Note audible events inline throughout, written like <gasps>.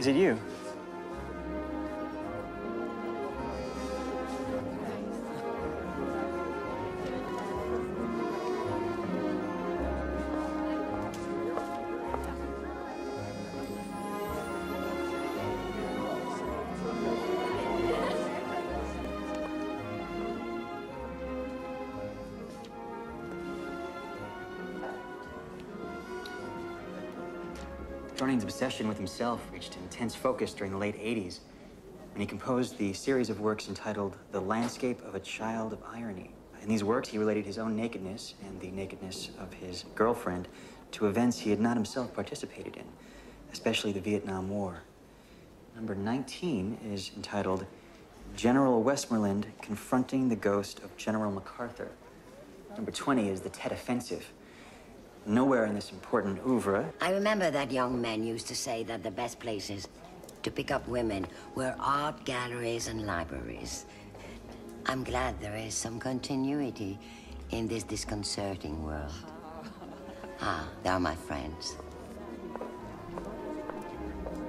Is it you? Dorning's obsession with himself reached intense focus during the late 80s, and he composed the series of works entitled The Landscape of a Child of Irony. In these works, he related his own nakedness and the nakedness of his girlfriend to events he had not himself participated in, especially the Vietnam War. Number 19 is entitled General Westmoreland Confronting the Ghost of General MacArthur. Number 20 is The Tet Offensive, Nowhere in this important oeuvre. I remember that young man used to say that the best places to pick up women were art galleries and libraries. I'm glad there is some continuity in this disconcerting world. <laughs> Ah, they are my friends.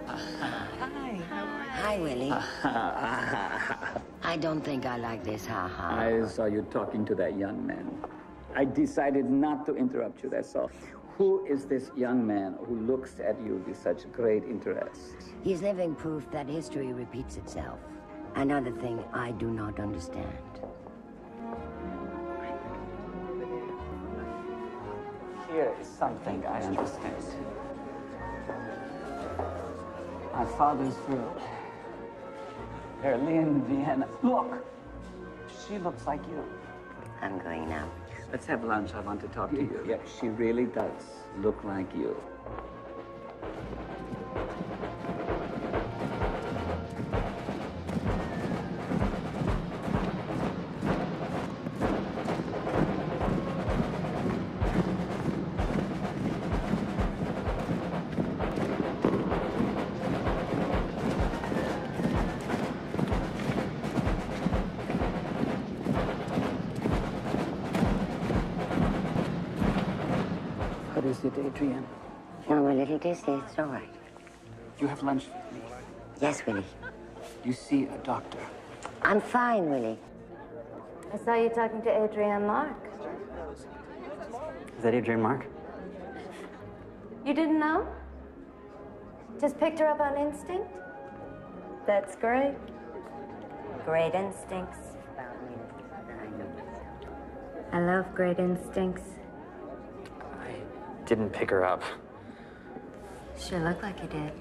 Hi. Hi, Willie. <laughs> I don't think I like this ha-ha. I saw you talking to that young man. I decided not to interrupt you, that's all. Who is this young man who looks at you with such great interest? He's living proof that history repeats itself. Another thing I do not understand. Here is something I understand. My father's girl, Berlin, Vienna. Look! She looks like you. I'm going now. Let's have lunch. I want to talk to you. Yeah, she really does look like you. I'm a little dizzy. It's all right. You have lunch with me. Yes, Willie. You see a doctor. I'm fine, Willie. I saw you talking to Adrienne Mark. Is that Adrienne Mark? You didn't know? Just picked her up on instinct? That's great. Great instincts. I love great instincts. I didn't pick her up. Sure looked like you did.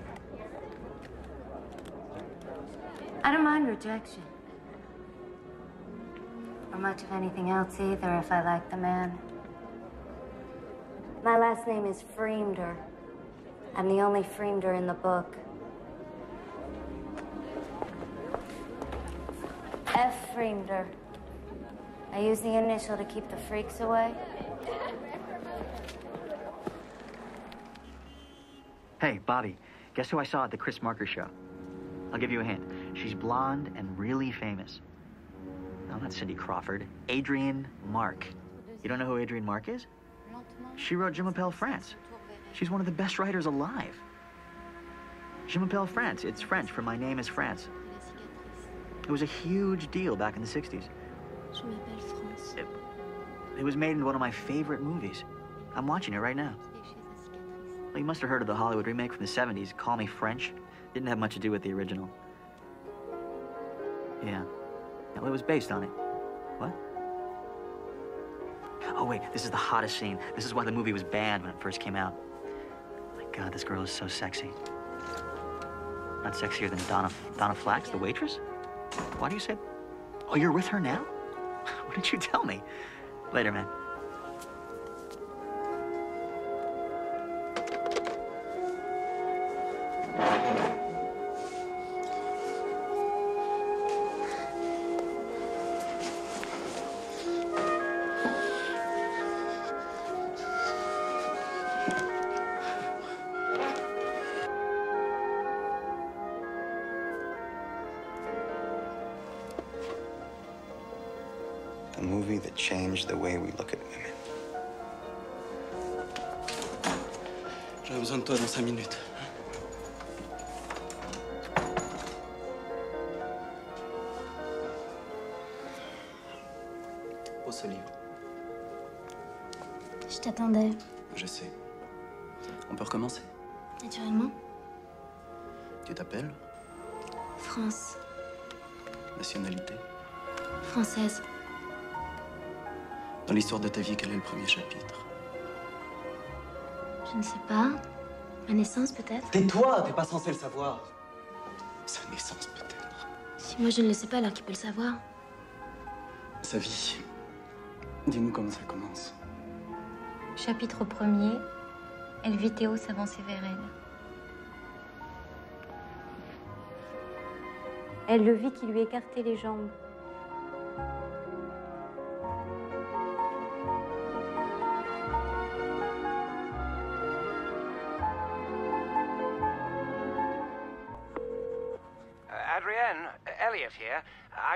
I don't mind rejection. Or much of anything else either if I like the man. My last name is Freemder. I'm the only Freemder in the book. F. Freemder. I use the initial to keep the freaks away. Hey, Bobby, guess who I saw at the Chris Marker show? I'll give you a hint. She's blonde and really famous. No, not Cindy Crawford. Adrienne Mark. You don't know who Adrienne Mark is? She wrote Je m'appelle France. She's one of the best writers alive. Je m'appelle France. It's French for My Name is France. It was a huge deal back in the 60s. Je m'appelle France. It, it was made into one of my favorite movies. I'm watching it right now. Well, you must have heard of the Hollywood remake from the 70s, Call Me French. Didn't have much to do with the original. Yeah. Well, it was based on it. What? Oh, wait, this is the hottest scene. This is why the movie was banned when it first came out. Oh my God, this girl is so sexy. Not sexier than Donna, Donna Flax, the waitress? Why do you say... Oh, you're with her now? <laughs> What did you tell me? Later, man. Naissance, peut-être Tais-toi, t'es pas censé le savoir. Sa naissance, peut-être. Si moi je ne le sais pas, alors qui peut le savoir? Sa vie. Dis-nous comment ça commence. Chapitre premier. Elle vit Théo s'avancer vers elle. Elle le vit qui lui écartait les jambes.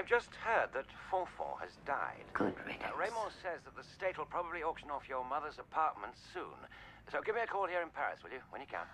I've just heard that Fanfan has died. Good Uh. Raymond says that the state will probably auction off your mother's apartment soon. So give me a call here in Paris, will you, when you can?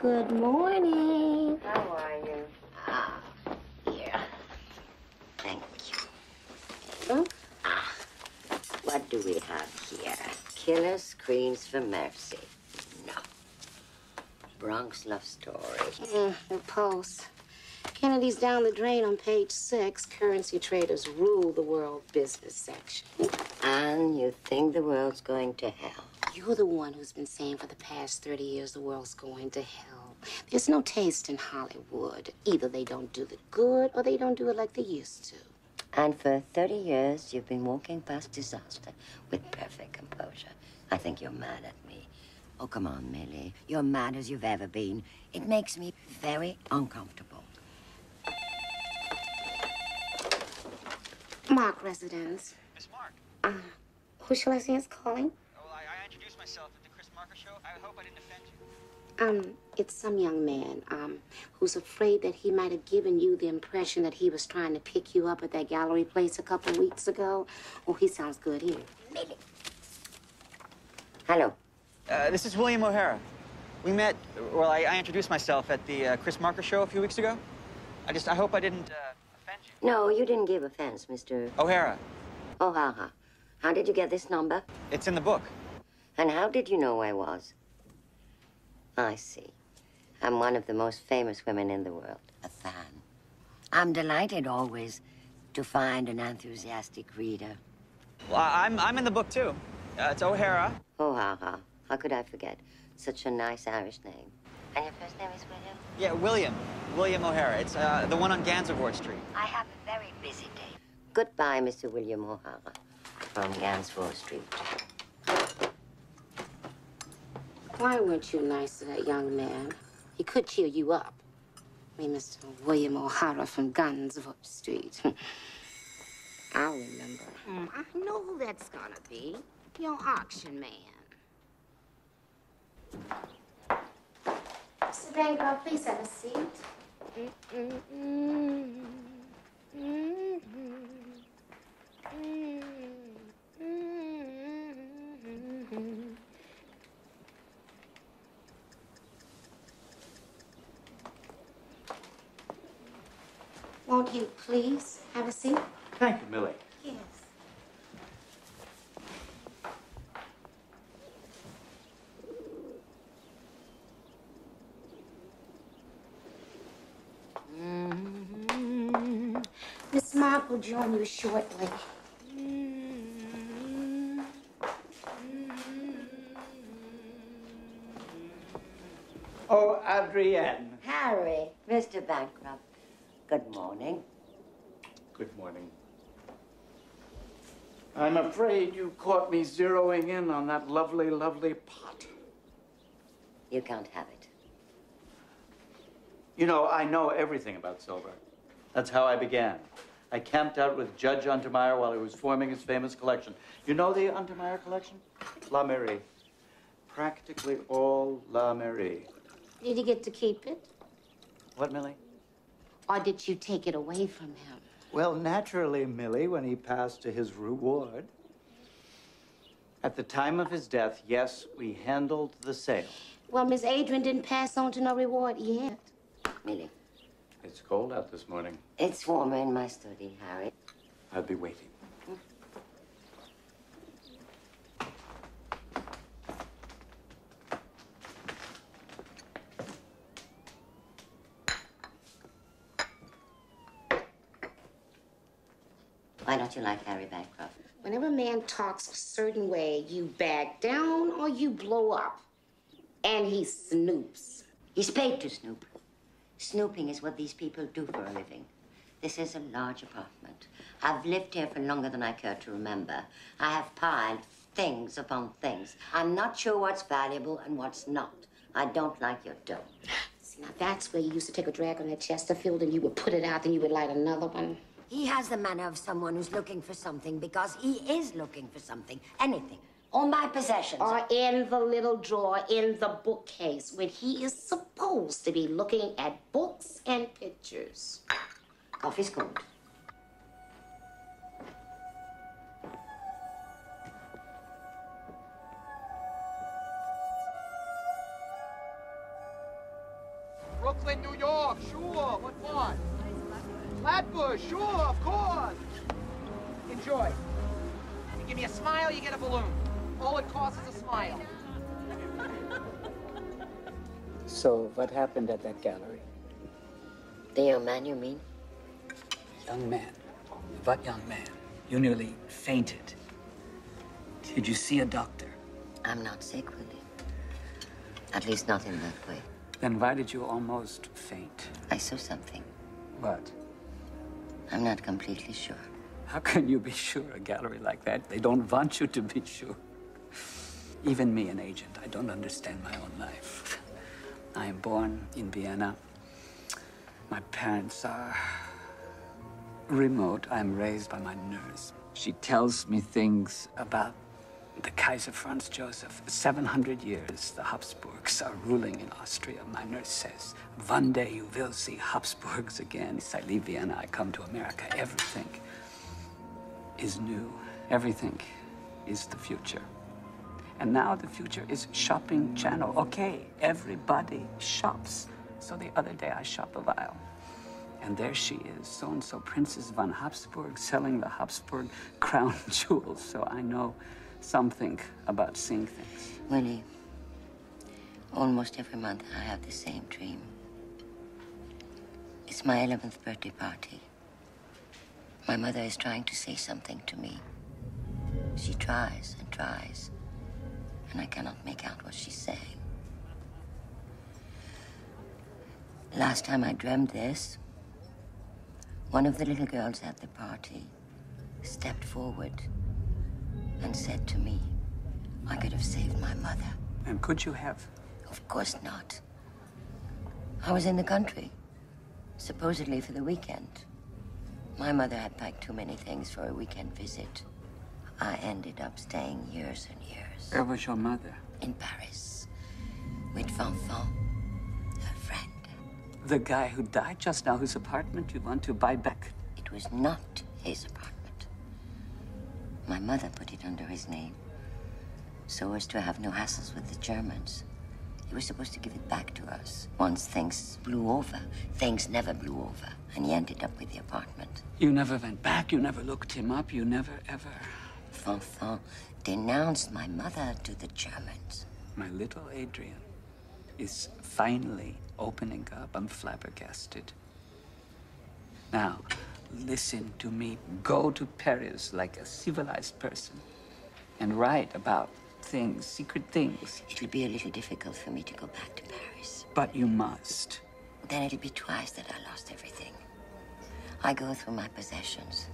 Good morning. How are you? <gasps> Ah, here. Thank you. Hmm? Ah, what do we have here? Killer screams for mercy. No. Bronx love story. Mm, the Post. Kennedy's down the drain on page six. Currency traders rule the world business section. And you think the world's going to hell? You're the one who's been saying for the past 30 years the world's going to hell. There's no taste in Hollywood. Either they don't do the good or they don't do it like they used to. And for 30 years, you've been walking past disaster with perfect composure. I think you're mad at me. Oh, come on, Millie. You're mad as you've ever been. It makes me very uncomfortable. Mark residence. Miss Mark. Uh, who shall I say is calling? Oh, I, I myself at the Chris Marker show. I hope I didn't offend you. Um, it's some young man, um, who's afraid that he might have given you the impression that he was trying to pick you up at that gallery place a couple weeks ago. Oh, he sounds good here. Hello. Uh, this is William O'Hara. We met, well, I, I introduced myself at the uh, Chris Marker show a few weeks ago. I just, I hope I didn't. Uh... Offend you. No, you didn't give offense, Mr. O'Hara. Oh, ha, ha. How did you get this number? It's in the book. And how did you know I was? I see. I'm one of the most famous women in the world. A fan. I'm delighted always to find an enthusiastic reader. Well, I- I'm, I'm in the book too. Uh, it's O'Hara. Oh, ha, ha. How could I forget? Such a nice Irish name. And your first name is William? Yeah, William. William O'Hara. It's uh, the one on Gansevoort Street. I have a very busy day. Goodbye, Mr. William O'Hara from Gansford Street. Why weren't you nice to that young man? He could cheer you up. I mean, Mr. William O'Hara from Gunsford Street. <laughs> I'll remember. Mm, I know who that's gonna be. Your auction man. Mr. Bancroft, please have a seat. Won't you please have a seat? Thank you, Millie. Yes. Mm-hmm. Miss Mark will join you shortly. Oh, Adrienne. Harry, Mr. Bancroft, good morning. Good morning. I'm afraid you caught me zeroing in on that lovely, lovely pot. You can't have it. You know, I know everything about silver. That's how I began. I camped out with Judge Untermyer while he was forming his famous collection. You know the Untermyer collection? Lamerie. Practically all Lamerie. Did you get to keep it? What, Millie? Or did you take it away from him? Well, naturally, Millie, when he passed to his reward. At the time of his death, yes, we handled the sale. Well, Miss Adrienne didn't pass on to no reward yet. Millie, It's cold out this morning. it's warmer in my study, Harry. I'll be waiting. You like Harry Bancroft? Whenever a man talks a certain way, you back down or you blow up. And he snoops. He's paid to snoop. Snooping is what these people do for a living. This is a large apartment. I've lived here for longer than I care to remember. I have piled things upon things. I'm not sure what's valuable and what's not. I don't like your dough. See, now that's where you used to take a drag on that Chesterfield and you would put it out, then you would light another one. He has the manner of someone who's looking for something because he is looking for something. Anything. All my possessions. are in the little drawer in the bookcase when he is supposed to be looking at books and pictures. Coffee's cold. Flatbush, sure, of course. Enjoy. You give me a smile, you get a balloon. All it costs is a smile. So, what happened at that gallery? The young man, you mean? Young man. What young man? You nearly fainted. Did you see a doctor? I'm not sick, Willie. At least not in that way. Then why did you almost faint? I saw something. What? I'm not completely sure. How can you be sure a gallery like that? They don't want you to be sure. Even me, an agent, I don't understand my own life. I am born in Vienna. My parents are remote. I'm raised by my nurse. She tells me things about the Kaiser Franz Joseph. 700 years the Habsburgs are ruling in Austria. My nurse says, one day you will see Habsburgs again. I leave Vienna, I come to America. Everything is new. Everything is the future. And now the future is shopping channel. Okay, everybody shops. So the other day I shop a while. And there she is, so and so Princess von Habsburg selling the Habsburg <laughs> crown jewels. So I know something about seeing things. Winnie, almost every month I have the same dream. It's my 11th birthday party. My mother is trying to say something to me. She tries and tries, and I cannot make out what she's saying. Last time I dreamed this, one of the little girls at the party stepped forward and said to me, I could have saved my mother. And could you have? Of course not. I was in the country, supposedly for the weekend. My mother had packed too many things for a weekend visit. I ended up staying years and years. Where was your mother? In Paris, with Fanfan, her friend. The guy who died just now, whose apartment you want to buy back. It was not his apartment. My mother put it under his name, so as to have no hassles with the Germans. He was supposed to give it back to us once things blew over. Things never blew over, and he ended up with the apartment. You never went back, you never looked him up, you never ever. Fanfan denounced my mother to the Germans. My little Adrienne is finally opening up. I'm flabbergasted. Now, listen to me. Go to Paris like a civilized person and write about things, secret things. It'll be a little difficult for me to go back to Paris. But you must. Then it'll be twice that I lost everything. I go through my possessions.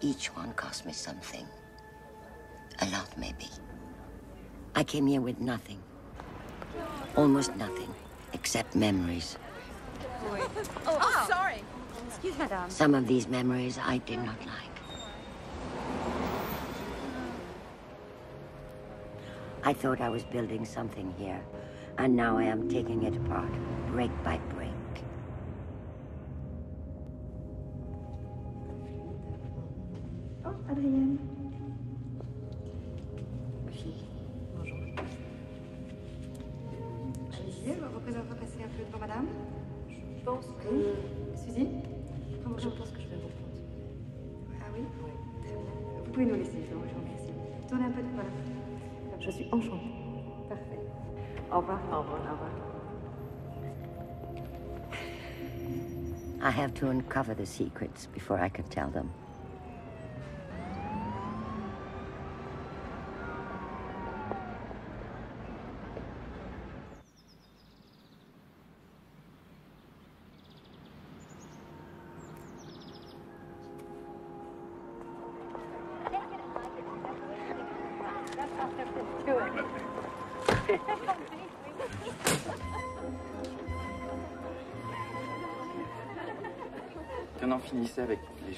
Each one cost me something. A lot, maybe. I came here with nothing. Almost nothing, except memories. Oh, sorry. Excuse, madame. Some of these memories I did not like. I thought I was building something here, and now I am taking it apart, break by break. Oh, Adrienne. Bonjour. Allez-y, vous pouvez repasser un peu devant madame Je pense que... Suzy Comment Je pense que je vais reprendre. Ah oui Très bien. Vous pouvez nous laisser, je vous remercie. Tournez un peu, voilà. Je suis enchantée. Parfait. Au revoir. Au revoir. Au revoir. I have to uncover the secrets before I can tell them.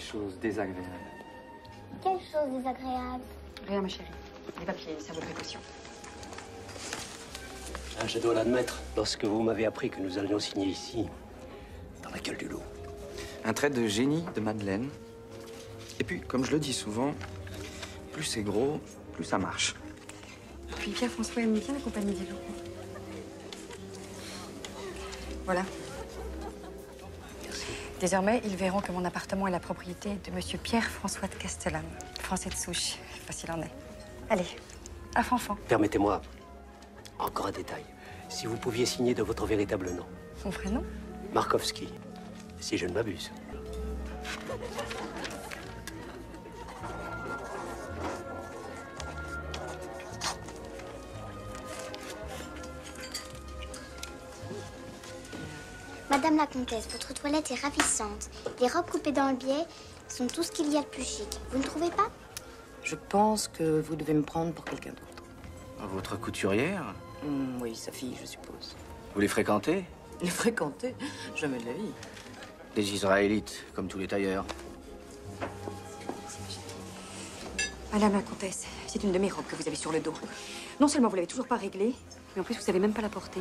Choses désagréables. Quelle chose désagréable Rien, ma chérie. Les papiers, ça vaut précaution. Ah, je dois l'admettre, lorsque vous m'avez appris que nous allions signer ici, dans la gueule du loup. Un trait de génie de Madeleine. Et puis, comme je le dis souvent, plus c'est gros, plus ça marche. Puis Pierre-François aime bien la compagnie des loups. Voilà. Désormais, ils verront que mon appartement est la propriété de Monsieur Pierre-François de Castellane, français de souche. S'il en est. Allez, à Fanfan. Permettez-moi, encore un détail. Si vous pouviez signer de votre véritable nom. Mon prénom Markovski, si je ne m'abuse. Madame la comtesse, votre toilette est ravissante. Les robes coupées dans le biais sont tout ce qu'il y a de plus chic. Vous ne trouvez pas? Je pense que vous devez me prendre pour quelqu'un d'autre. Votre couturière? Hmm, oui, sa fille, je suppose. Vous les fréquentez? Les fréquenter Jamais de la vie. Des Israélites, comme tous les tailleurs. Madame la comtesse, c'est une de mes robes que vous avez sur le dos. Non seulement vous l'avez toujours pas réglée, mais en plus vous savez même pas la porter.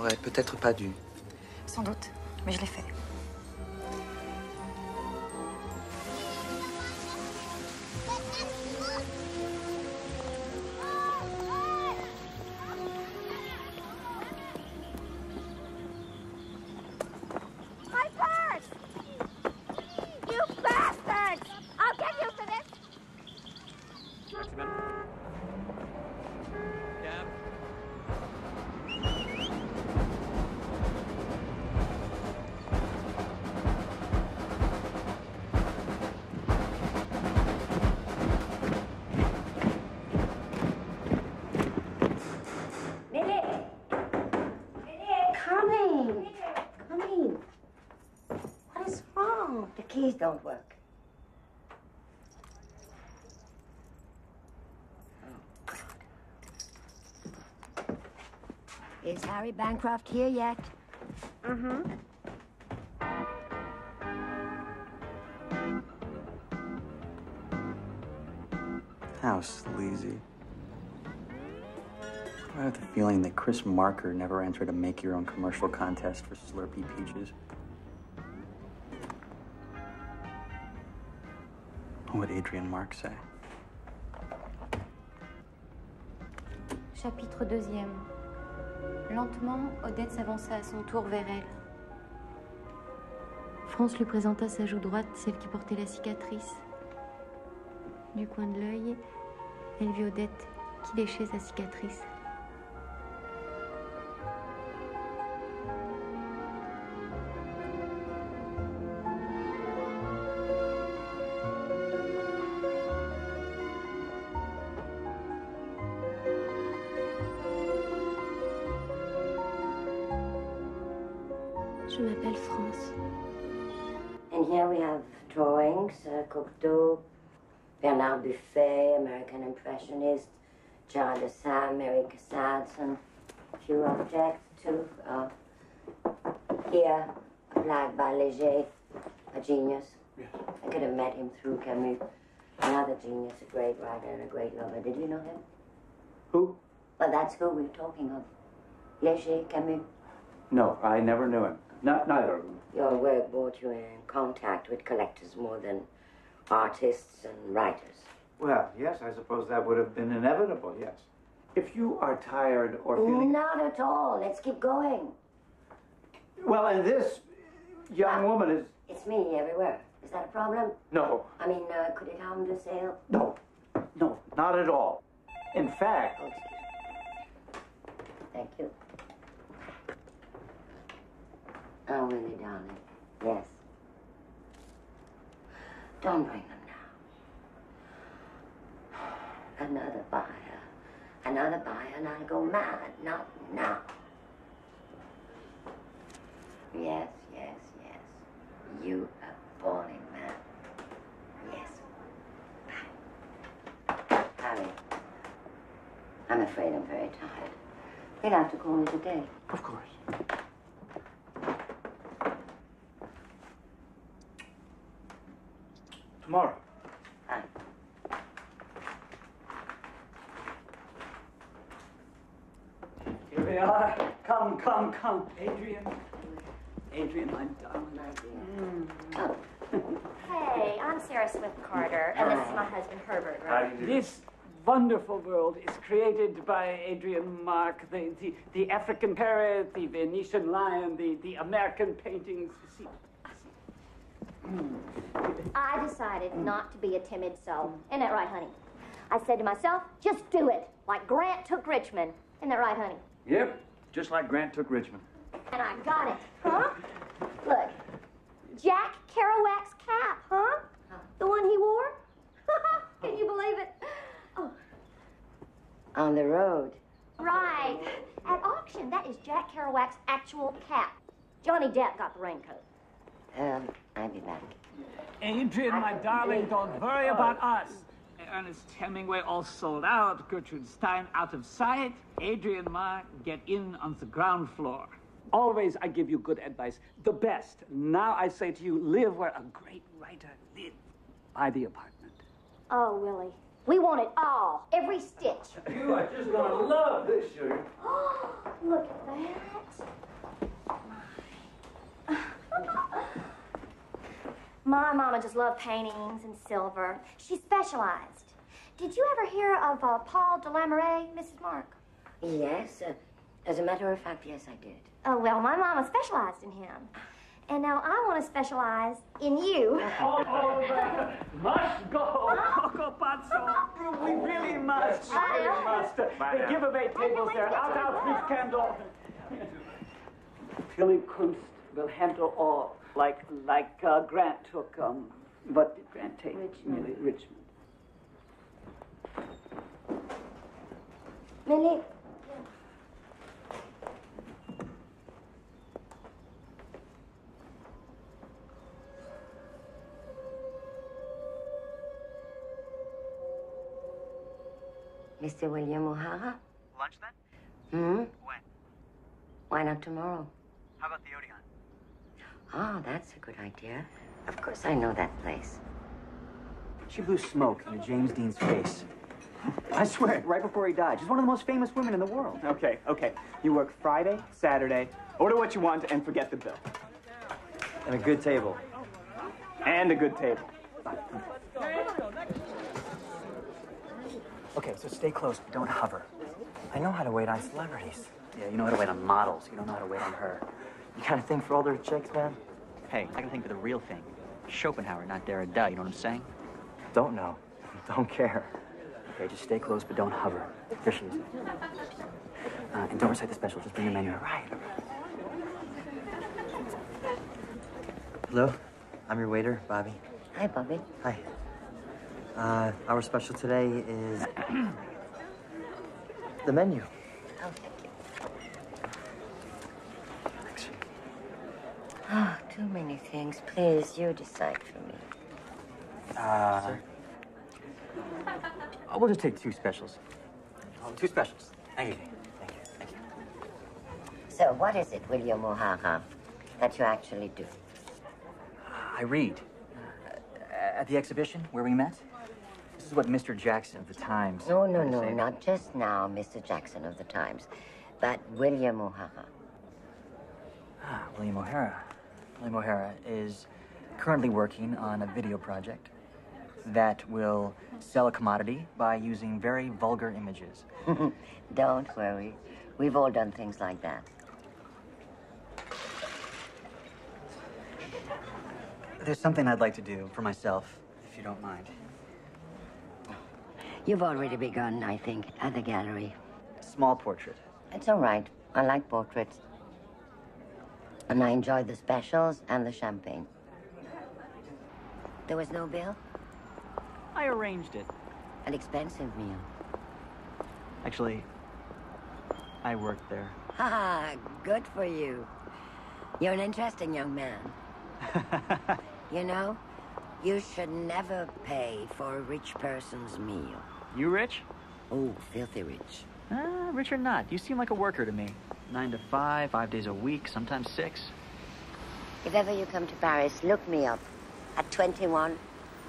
N'aurais peut-être pas dû. Sans doute, mais je l'ai fait. Is Bancroft here yet? Mm-hmm. How sleazy. I have the feeling that Chris Marker never entered a make your own commercial contest for Slurpee Peaches. What would Adrienne Mark say? Chapitre deuxième. Lentement, Odette s'avança à son tour vers elle. France lui présenta sa joue droite, celle qui portait la cicatrice. Du coin de l'œil, elle vit Odette qui léchait sa cicatrice. A few objects too. Uh, here, a flag by Léger, a genius. I could have met him through Camus. Another genius, a great writer and a great lover. Did you know him? Who? Well, that's who we're talking of. Léger, Camus. No, I never knew him. Not neither of them. Your work brought you in contact with collectors more than artists and writers. Well, yes, I suppose that would have been inevitable, yes. If you are tired or feeling. Not at all. Let's keep going. Well, and this young woman is. It's me everywhere. Is that a problem? No, I mean, uh, could it harm the sale? no, no, not at all. In fact, Thank you. Oh, Willie, darling. Yes. Don't bring them now. <sighs> Another buyer. Another buyer, and I'll go mad. Not now. Yes, yes, yes. You appalling man. Yes. Harry. I'm afraid I'm very tired. We'll have to call it a day. Of course. Tomorrow. Are. Come, come, come. Adrienne. Adrienne, my darling. Mm-hmm. Hey, I'm Sarah Swift Carter, and this is my husband Herbert. Right? This wonderful world is created by Adrienne Mark, the, the, the African parrot, the Venetian lion, the, the American paintings. See, I decided not to be a timid soul. Isn't that right, honey? I said to myself, just do it, like Grant took Richmond. Isn't that right, honey? Yep, just like Grant took Richmond. And I got it, huh? Look, Jack Kerouac's cap, huh? The one he wore? <laughs> Can you believe it? Oh, On the road. right. At auction, that is Jack Kerouac's actual cap. Johnny Depp got the raincoat. Um, I'll be back. Adrienne, my darling, don't worry about us. Ernest Hemingway all sold out. Gertrude Stein out of sight. Adrienne Mark, get in on the ground floor. Always I give you good advice. The best. Now I say to you, live where a great writer lived. Buy the apartment. Oh, Willie, we want it all, every stitch. <laughs> You are just gonna love this, sugar. <gasps> Look at that. <laughs> My mama just loved paintings and silver. She specialized. Did you ever hear of uh, Paul de Lamerie, Mrs. Mark? Yes, uh, as a matter of fact, yes, I did. Oh, well, my mama specialized in him. And now I want to specialize in you. Oh, <laughs> must go. Coco Pazzo. We really must. We really must. The giveaway tables there. Out, out, please, candle. Willy Kunst will handle all, like like uh, Grant took. Um, what did Grant take? Richmond. Really, Richmond. Millie. Mr. William O'Hara? Lunch then? Hmm? When? Why not tomorrow? How about the Odeon? Oh, that's a good idea. Of course, I know that place. She blew smoke into James Dean's face. I swear right before he died. She's one of the most famous women in the world. Okay, okay. You work Friday, Saturday, order what you want, and forget the bill. And a good table. And a good table. Okay, so stay close, but don't hover. I know how to wait on celebrities. Yeah, you know how to wait on models. You don't know how to wait on her. You got a thing for older chicks, man? Hey, I got a thing for the real thing. Schopenhauer, not Derrida. You know what I'm saying? Don't know. Don't care. Okay, just stay close, but don't hover. There she is. Uh, and don't recite the special. Just bring the menu. All right. Hello, I'm your waiter, Bobby. Hi, Bobby. Hi. Uh, our special today is <coughs> the menu. Oh, thank you. Oh, too many things. Please, you decide for me. Uh, oh, we'll just take two specials. Oh, two specials. Thank you. Thank you. Thank you. So, what is it, William O'Hara, that you actually do? I read. Uh, at the exhibition where we met. This is what Mr. Jackson of the Times. No, no, no, say. not just now, Mr. Jackson of the Times, but William O'Hara. Ah, William O'Hara. William O'Hara is currently working on a video project that will sell a commodity by using very vulgar images. <laughs> Don't worry. We've all done things like that. There's something I'd like to do for myself, if you don't mind. You've already begun, I think, at the gallery. Small portrait. It's all right. I like portraits. And I enjoy the specials and the champagne. There was no bill? I arranged it. An expensive meal. Actually, I worked there. Ha good for you. You're an interesting young man. <laughs> you know, you should never pay for a rich person's meal. You rich? Oh, filthy rich. Uh, rich or not, you seem like a worker to me. Nine to five, five days a week, sometimes six. If ever you come to Paris, look me up at 21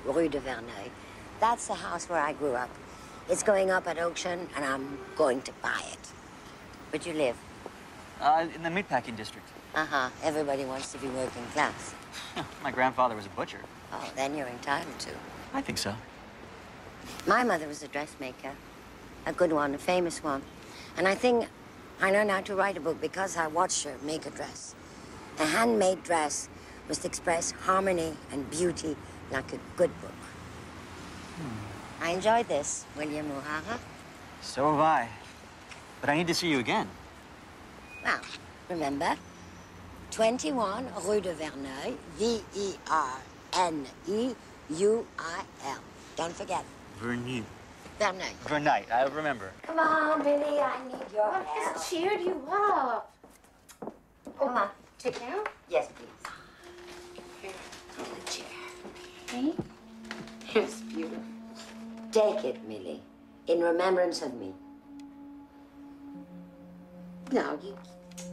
Rue de Verneuil. That's the house where I grew up. It's going up at auction, and I'm going to buy it. Where'd you live? Uh, in the meatpacking district. Uh-huh. Everybody wants to be working class. <laughs> My grandfather was a butcher. Oh, then you're entitled to. I think so. My mother was a dressmaker. A good one, a famous one. And I think I learned how to write a book because I watched her make a dress. A handmade dress must express harmony and beauty like a good book. I enjoyed this, William O'Hara. So have I. But I need to see you again. Well, remember, 21 Rue de Verneuil, V-E-R-N-E-U-I-L. Don't forget, Vernier. Verneuil. Vernite, I remember. Come on, Billy, I need your help. Just cheered you up. Come on. Take it out? Yes, please. Here, on the chair. Okay. It's beautiful. Take it, Millie, in remembrance of me. No, you.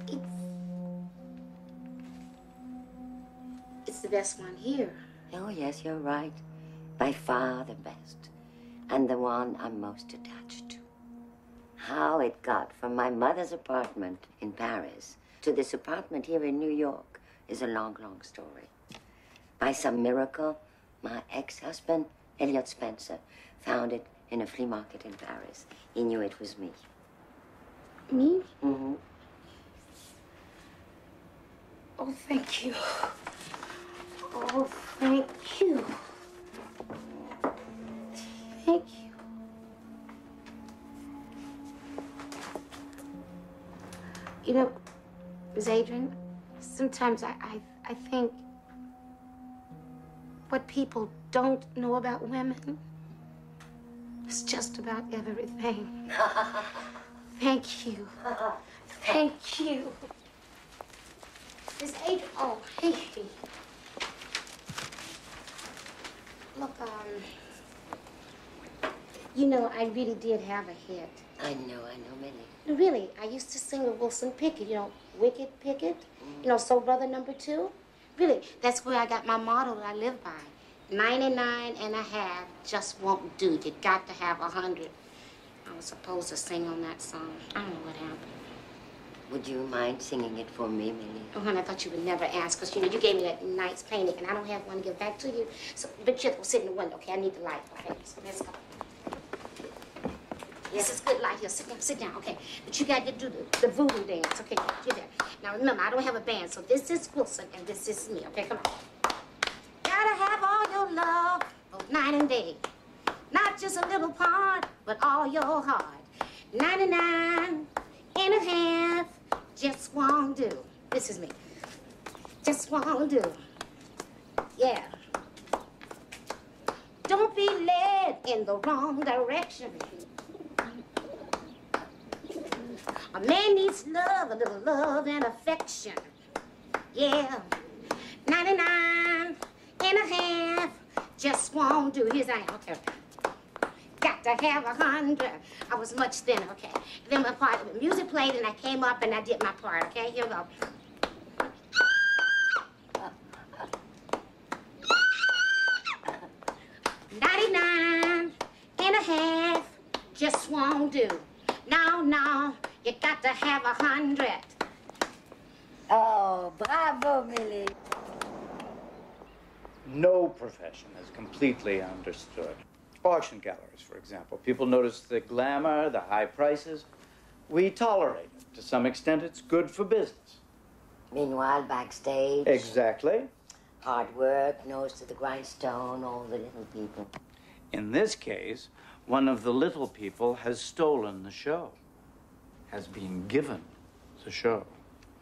It's, it's the best one here. Oh, yes, you're right. By far the best. And the one I'm most attached to. How it got from my mother's apartment in Paris to this apartment here in New York is a long, long story. By some miracle, my ex husband, Elliott Spencer, found it in a flea market in Paris. He knew it was me. Me? Mm-hmm. Oh, thank you. Oh, thank you. Thank you. You know, Miss Adrienne, sometimes I, I, I think what people don't know about women is just about everything. <laughs> Thank you. Thank you. Miss Adrienne, oh, hey. Look, um, you know, I really did have a hit. I know, I know, many. Really, I used to sing with Wilson Pickett, you know, Wicked Pickett, you know, Soul Brother number two. Really, that's where I got my motto that I live by. 99 and a half just won't do. You got to have a 100. I was supposed to sing on that song. I don't know what happened. Would you mind singing it for me, Millie? Oh, honey, I thought you would never ask, because, you know, you gave me that night's painting, and I don't have one to give back to you. So, but you will sit in the window, okay? I need the light, okay? So let's go. Yes, it's good light here. Sit down, sit down, okay? But you got to do the, the voodoo dance, okay? Get there. Now, remember, I don't have a band, so this is Wilson, and this is me, okay? Come on. Gotta have all your love, both night and day. Not just a little part, but all your heart. 99 and a half just won't do. This is me. Just won't do. Yeah. Don't be led in the wrong direction. A man needs love, a little love and affection. Yeah. 99 and a half just won't do. I am. Okay. Got to have a hundred. I was much thinner, okay. Then my part, the music played and I came up and I did my part, okay? Here we go. Ninety-nine and a half just won't do. No, no, you got to have a hundred. Oh, bravo, Millie. No profession is completely understood. Auction galleries, for example. People notice the glamour, the high prices. We tolerate it. To some extent, it's good for business. Meanwhile, backstage. Exactly. Hard work, nose to the grindstone, all the little people. In this case, one of the little people has stolen the show, has been given the show.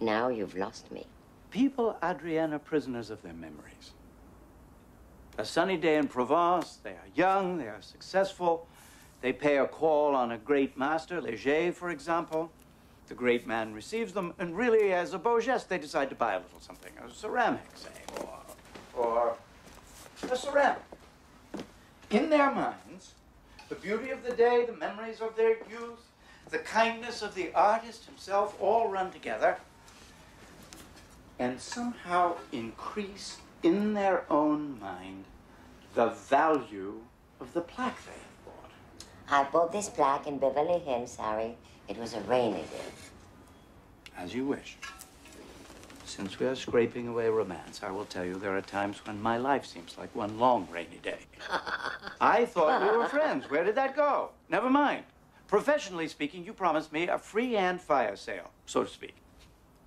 Now you've lost me. People, Adrienne, are prisoners of their memories. A sunny day in Provence, they are young, they are successful, they pay a call on a great master, Leger, for example. The great man receives them, and really, as a beau geste, they decide to buy a little something, a ceramic, say, or, or a ceramic. In their minds, the beauty of the day, the memories of their youth, the kindness of the artist himself all run together and somehow increase in their own mind the value of the plaque they have bought. I bought this plaque in Beverly Hills, Harry. It was a rainy day. As you wish. Since we are scraping away romance, I will tell you there are times when my life seems like one long rainy day. <laughs> I thought we were friends. Where did that go? Never mind. Professionally speaking, you promised me a free hand fire sale, so to speak.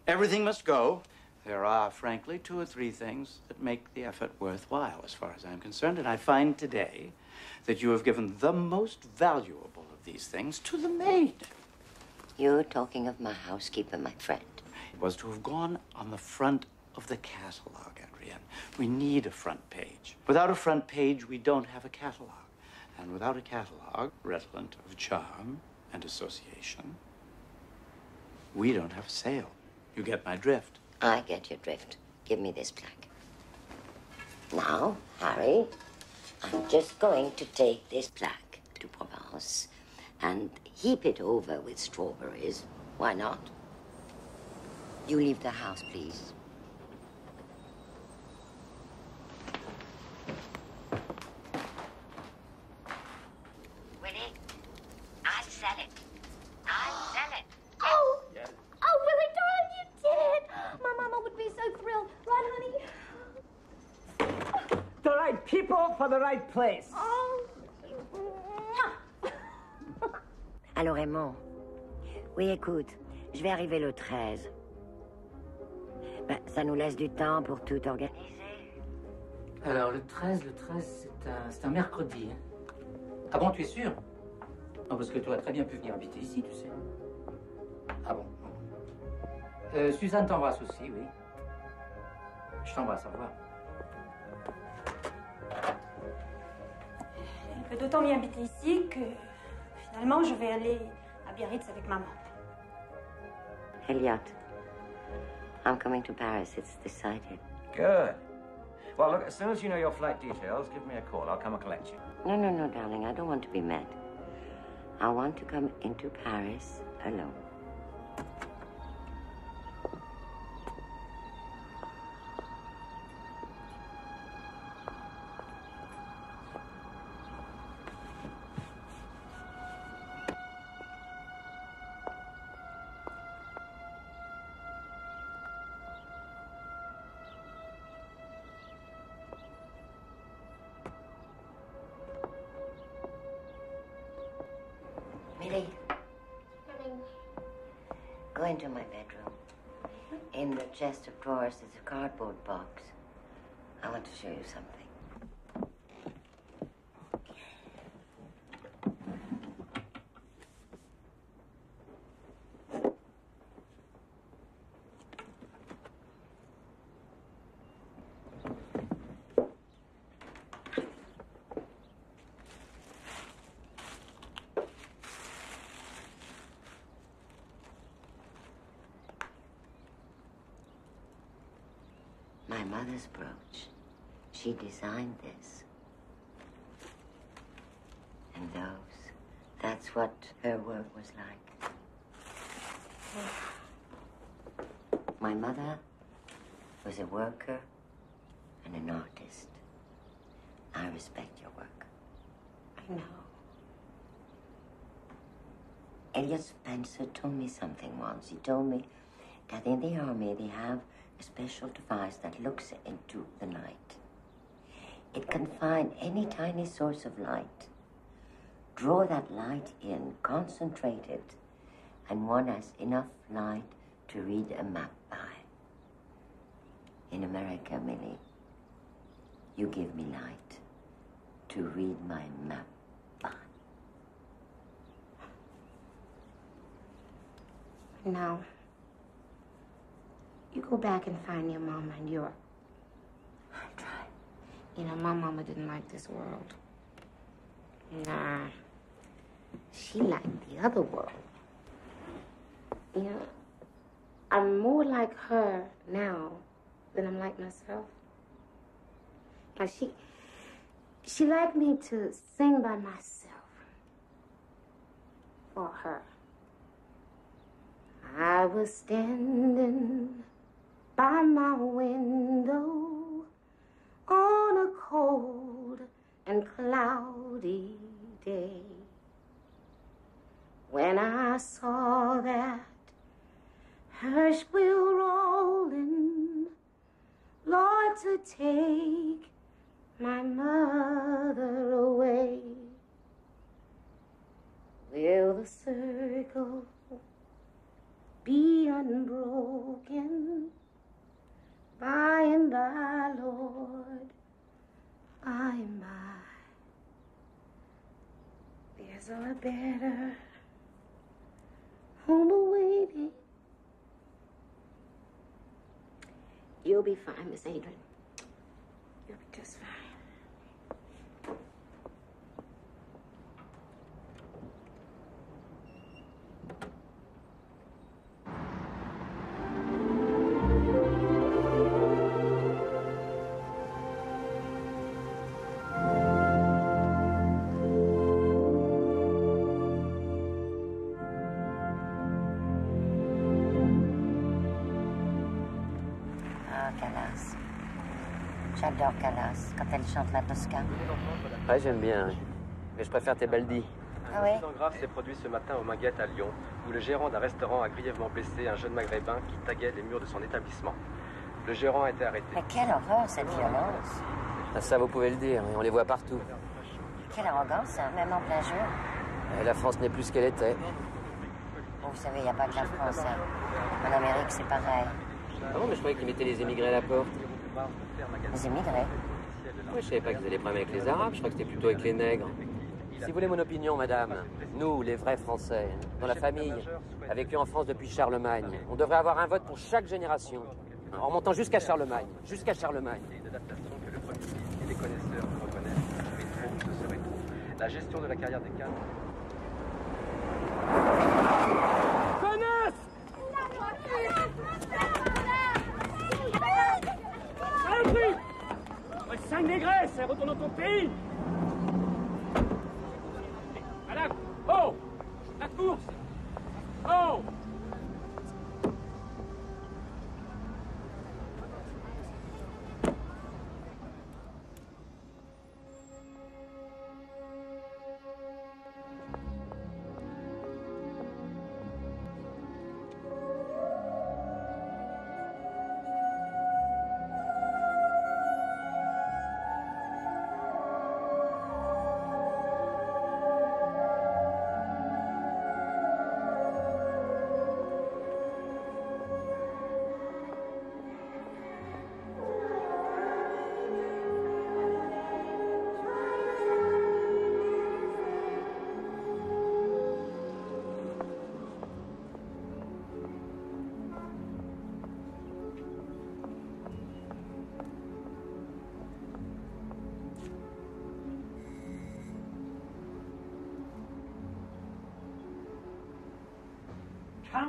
Everything must go. There are, frankly, two or three things that make the effort worthwhile, as far as I'm concerned, and I find today that you have given the most valuable of these things to the maid. You're talking of my housekeeper, my friend. It was to have gone on the front of the catalog, Adrienne. We need a front page. Without a front page, we don't have a catalog. And without a catalog, redolent of charm and association, we don't have a sale. You get my drift. I get your drift. Give me this plaque. Now, Harry, I'm just going to take this plaque to Provence and heap it over with strawberries. Why not? You leave the house, please. Right place. Oh. Alors, Raymond. Oui, écoute, je vais arriver le 13. Ben, ça nous laisse du temps pour tout organiser. Alors, le 13, le 13, c'est un, c'est un mercredi. hein. Ah bon, tu es sûr? Non, parce que tu aurais très bien pu venir habiter ici, tu sais. Ah bon Euh, Suzanne t'embrasse aussi, oui. Je t'embrasse, au revoir. Peut d'autant bien habiter ici que finalement je vais aller à Biarritz avec maman. Elliot, I'm coming to Paris. It's decided. Good. Well, look, as soon as you know your flight details, give me a call. I'll come and collect you. No, no, no, darling. I don't want to be met. I want to come into Paris alone. Of drawers is a cardboard box. I want to show you something. My mother's brooch. She designed this. And those. That's what her work was like. My mother was a worker and an artist. I respect your work. I hmm. know. Elliott Spencer told me something once. He told me that in the army they have a special device that looks into the night. It can find any tiny source of light, draw that light in, concentrate it, and one has enough light to read a map by. In America, Millie, you give me light to read my map by. Now, you go back and find your mama in Europe. You know, my mama didn't like this world. Nah. She liked the other world. You know, I'm more like her now than I'm like myself. Like she she liked me to sing by myself for her. I was standing by my window on a cold and cloudy day when I saw that Hirsch wheel rolling, Lord, to take my mother away. Will the circle be unbroken by and by, Lord, by and by? There's a better home awaiting. You'll be fine, Miss Adrienne. You'll be just fine. Calas quand elle chante la Tosca. Ouais, j'aime bien. Mais je préfère tes baldi. Ah ouais Un incident grave s'est produit ce matin au Minguette à Lyon, où le gérant d'un restaurant a grièvement blessé un jeune maghrébin qui taguait les murs de son établissement. Le gérant a été arrêté. Mais quelle horreur, cette violence. Ah, ça, vous pouvez le dire, on les voit partout. Quelle arrogance, hein, même en plein jour. Et la France n'est plus ce qu'elle était. Bon, vous savez, il n'y a pas que la France. hein. En Amérique, c'est pareil. Ah bon, mais je croyais qu'ils mettaient les émigrés à la porte. Les immigrés. Oui, je savais pas qu'ils des problèmes avec les Arabes, je crois que c'était plutôt avec les nègres. Si vous voulez mon opinion, madame, nous, les vrais Français, dans la famille, a vécu en France depuis Charlemagne, on devrait avoir un vote pour chaque génération, en remontant jusqu'à Charlemagne, jusqu'à Charlemagne. La gestion de la carrière des cadres. Négresses, et retourne dans ton pays. Madame Oh La course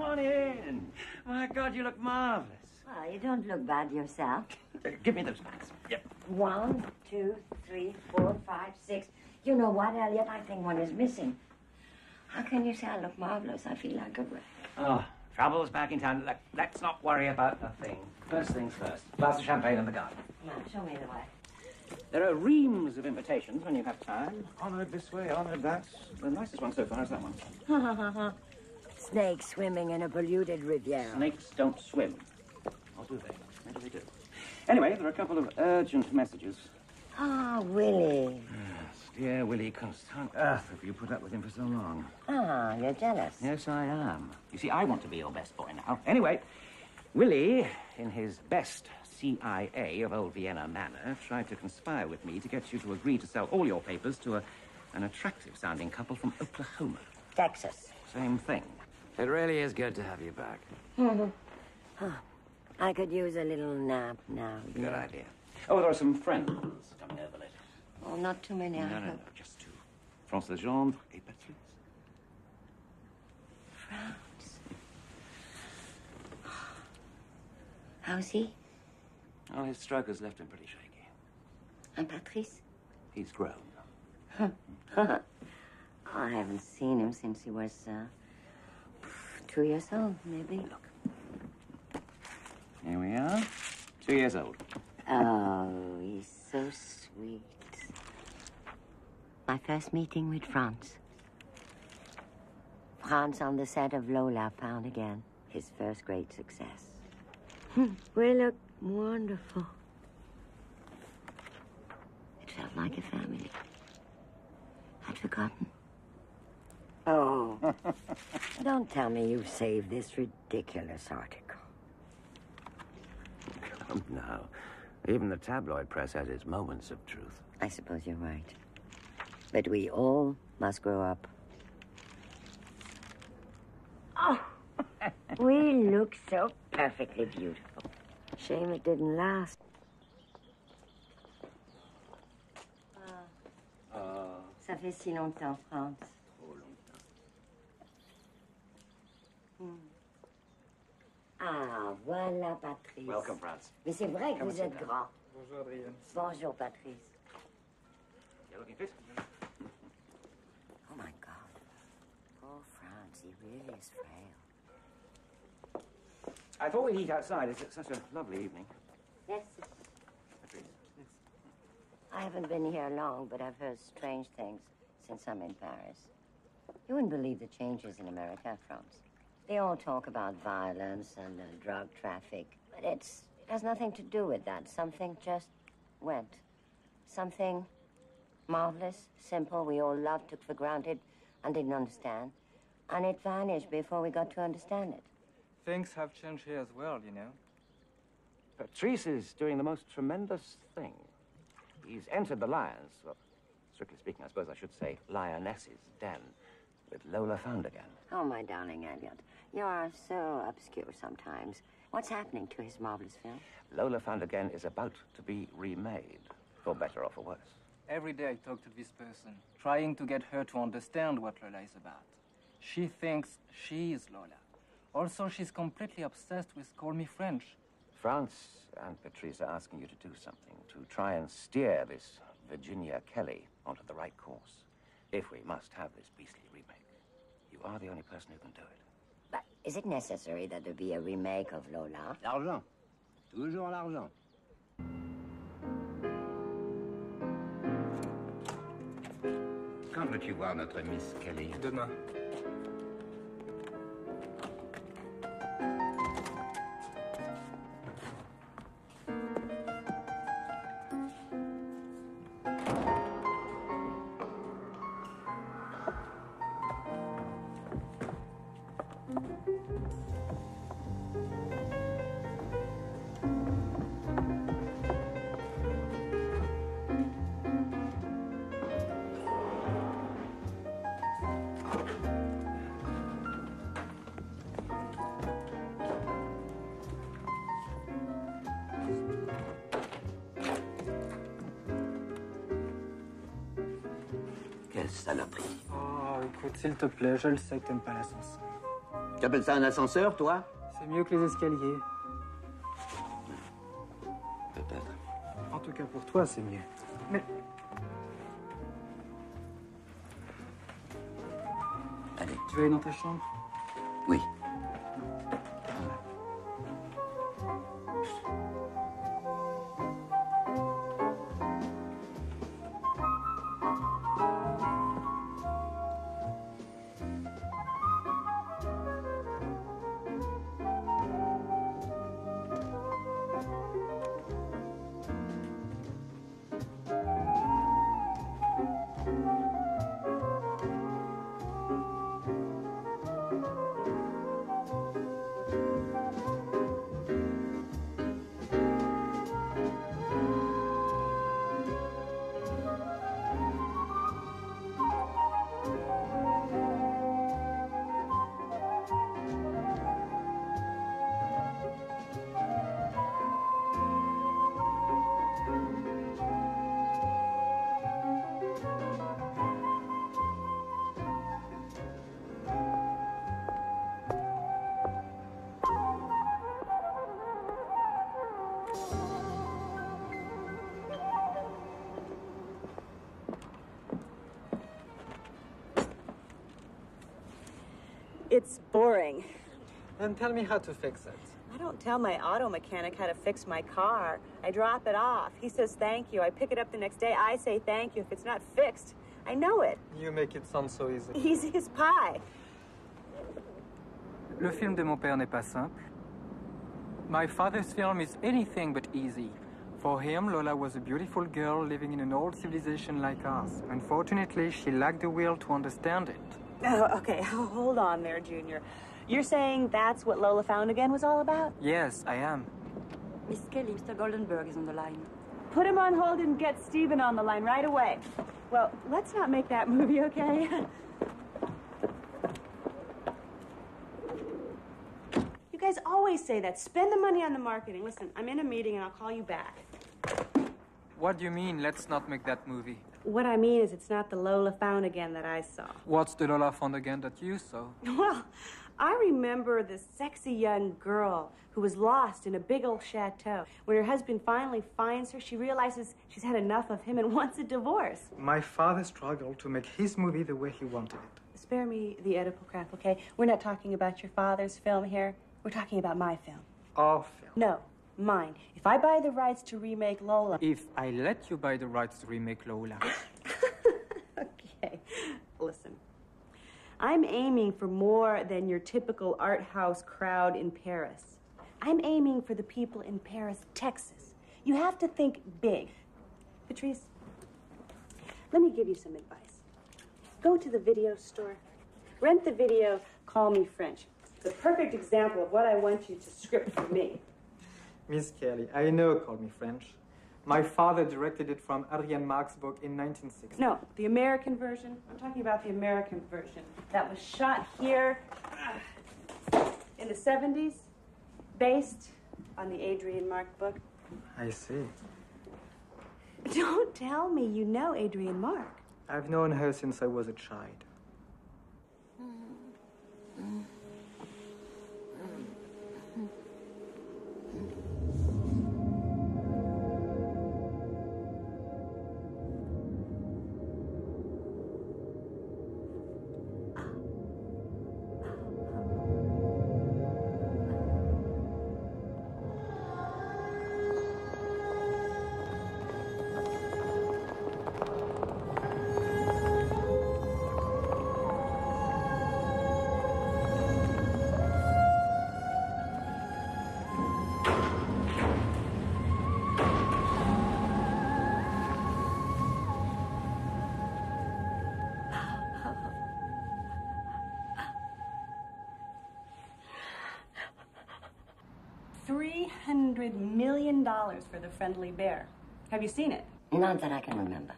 come on in. My God, you look marvelous. Well, you don't look bad yourself. <laughs> Uh, give me those pants. Yep. One, two, three, four, five, six. You know what, Elliott? I think one is missing. How can you say I look marvelous? I feel like a wreck. Oh, trouble's back in town. Let, let's not worry about a thing. First things first. Glass of champagne in the garden. Now, show me the way. There are reams of invitations when you have time. Honored this way, honored that. The nicest one so far is that one. <laughs> Snakes swimming in a polluted riviera. Snakes don't swim. Or do they? Maybe they do. Anyway, there are a couple of urgent messages. Ah, Willy. Yes, dear Willy Constant. Earth have you put up with him for so long? Ah, you're jealous. Yes, I am. You see, I want to be your best boy now. Anyway, Willy, in his best CIA of old Vienna manner, tried to conspire with me to get you to agree to sell all your papers to a, an attractive sounding couple from Oklahoma. Texas. Same thing. It really is good to have you back. <laughs> Ah, I could use a little nap now. you Good know. idea. Oh, there are some friends coming over later. Oh, not too many, I No, no, no, hope. just two. Franz Legendre et Patrice. <sighs> How's he? Oh, his stroke has left him pretty shaky. And Patrice? He's grown. <laughs> I haven't seen him since he was uh, two years old, maybe. Look. Here we are. Two years old. Oh, he's so sweet. My first meeting with Franz. Franz on the set of Lola found again. His first great success. Hmm, we look wonderful. It felt like a family. I'd forgotten. Oh. <laughs> Don't tell me you've saved this ridiculous article. <laughs> Come now. Even the tabloid press has its moments of truth. I suppose you're right. But we all must grow up. Oh, <laughs> we look so perfectly beautiful. Shame it didn't last. Ah. Ah. Ça fait si longtemps, Franz. Hmm. Ah, voilà Patrice. Welcome, Franz. Mais c'est vrai que Come vous and êtes down. grand. Bonjour, Adrienne. Bonjour, Patrice. You're looking fit? Oh my God. Poor Franz, he really is frail. I thought we'd eat outside. It's such a lovely evening. Yes. Patrice. Yes. I haven't been here long, but I've heard strange things since I'm in Paris. You wouldn't believe the changes in America, Franz. They all talk about violence and uh, drug traffic, but it's it has nothing to do with that. Something just went. Something marvelous, simple, we all loved, took for granted, and didn't understand. And it vanished before we got to understand it. Things have changed here as well, you know. Patrice is doing the most tremendous thing. He's entered the lions, well, strictly speaking, I suppose I should say lioness's den, with Lola found again. Oh, my darling Elliott, you are so obscure sometimes. What's happening to his marvelous film? Lola found again is about to be remade, for better or for worse. Every day I talk to this person, trying to get her to understand what Lola is about. She thinks she is Lola. Also, she's completely obsessed with Call Me French. Franz and Patrice are asking you to do something to try and steer this Virginia Kelly onto the right course. If we must have this beastly remake, you are the only person who can do it. But is it necessary that there be a remake of Lola? L'argent. Toujours l'argent. Quand veux-tu voir notre Miss Kelly? Demain. S'il te plaît, je le sais que t'aimes pas la sauce. Tu appelles ça un ascenseur, toi? C'est mieux que les escaliers. Peut-être. En tout cas, pour toi, c'est mieux. Mais Allez. tu vas aller dans ta chambre? Oui. Boring. Then tell me how to fix it. I don't tell my auto mechanic how to fix my car. I drop it off. He says thank you. I pick it up the next day. I say thank you. If it's not fixed, I know it. You make it sound so easy. <laughs> Easy as pie. Le film de mon père n'est pas simple. My father's film is anything but easy. For him, Lola was a beautiful girl living in an old civilization like ours. Unfortunately, she lacked the will to understand it. Oh, okay, <laughs> hold on there, Junior. You're saying that's what Lola Found Again was all about? Yes, I am. Miss Kelly, Mr. Goldenberg is on the line. Put him on hold and get Stephen on the line right away. Well, let's not make that movie, okay? <laughs> you guys always say that. Spend the money on the marketing. Listen, I'm in a meeting and I'll call you back. What do you mean, let's not make that movie? What I mean is, it's not the Lola Found Again that I saw. What's the Lola found again that you saw? <laughs> Well, I remember this sexy young girl who was lost in a big old chateau. When her husband finally finds her, she realizes she's had enough of him and <laughs> wants a divorce. My father struggled to make his movie the way he wanted it. Spare me the Oedipal crap, okay? We're not talking about your father's film here. We're talking about my film. Our film. No, mine. If I buy the rights to remake Lola. If I let you buy the rights to remake Lola. <laughs> okay, listen. I'm aiming for more than your typical art house crowd in Paris. I'm aiming for the people in Paris, Texas. You have to think big. Patrice, let me give you some advice. Go to the video store, rent the video, Call Me French. The perfect example of what I want you to script for me. Miss Kelly, I know Call Me French. My father directed it from Adrienne Marx's book in 1960. No, the American version. I'm talking about the American version that was shot here in the 70s, based on the Adrienne Mark book. I see. Don't tell me you know Adrienne Mark. I've known her since I was a child. Mm. $10 for the friendly bear. Have you seen it? Not that I can remember.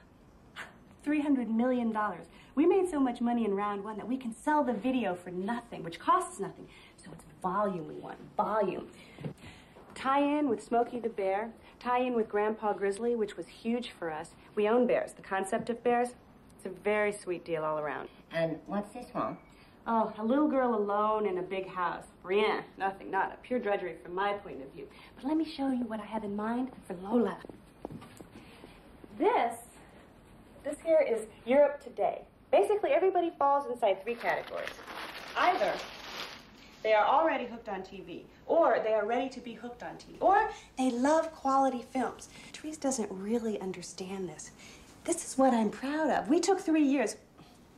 $300 million. We made so much money in round one that we can sell the video for nothing, which costs nothing. So it's volume we want, volume. Tie in with Smokey the Bear, tie in with Grandpa Grizzly, which was huge for us. We own bears. The concept of bears, it's a very sweet deal all around. And what's this one? Oh, a little girl alone in a big house. Rien, nothing, nada. Pure drudgery from my point of view. But let me show you what I have in mind for Lola. This, this here is Europe today. Basically, everybody falls inside three categories. Either they are already hooked on TV, or they are ready to be hooked on TV, or they love quality films. Therese doesn't really understand this. This is what I'm proud of. We took three years.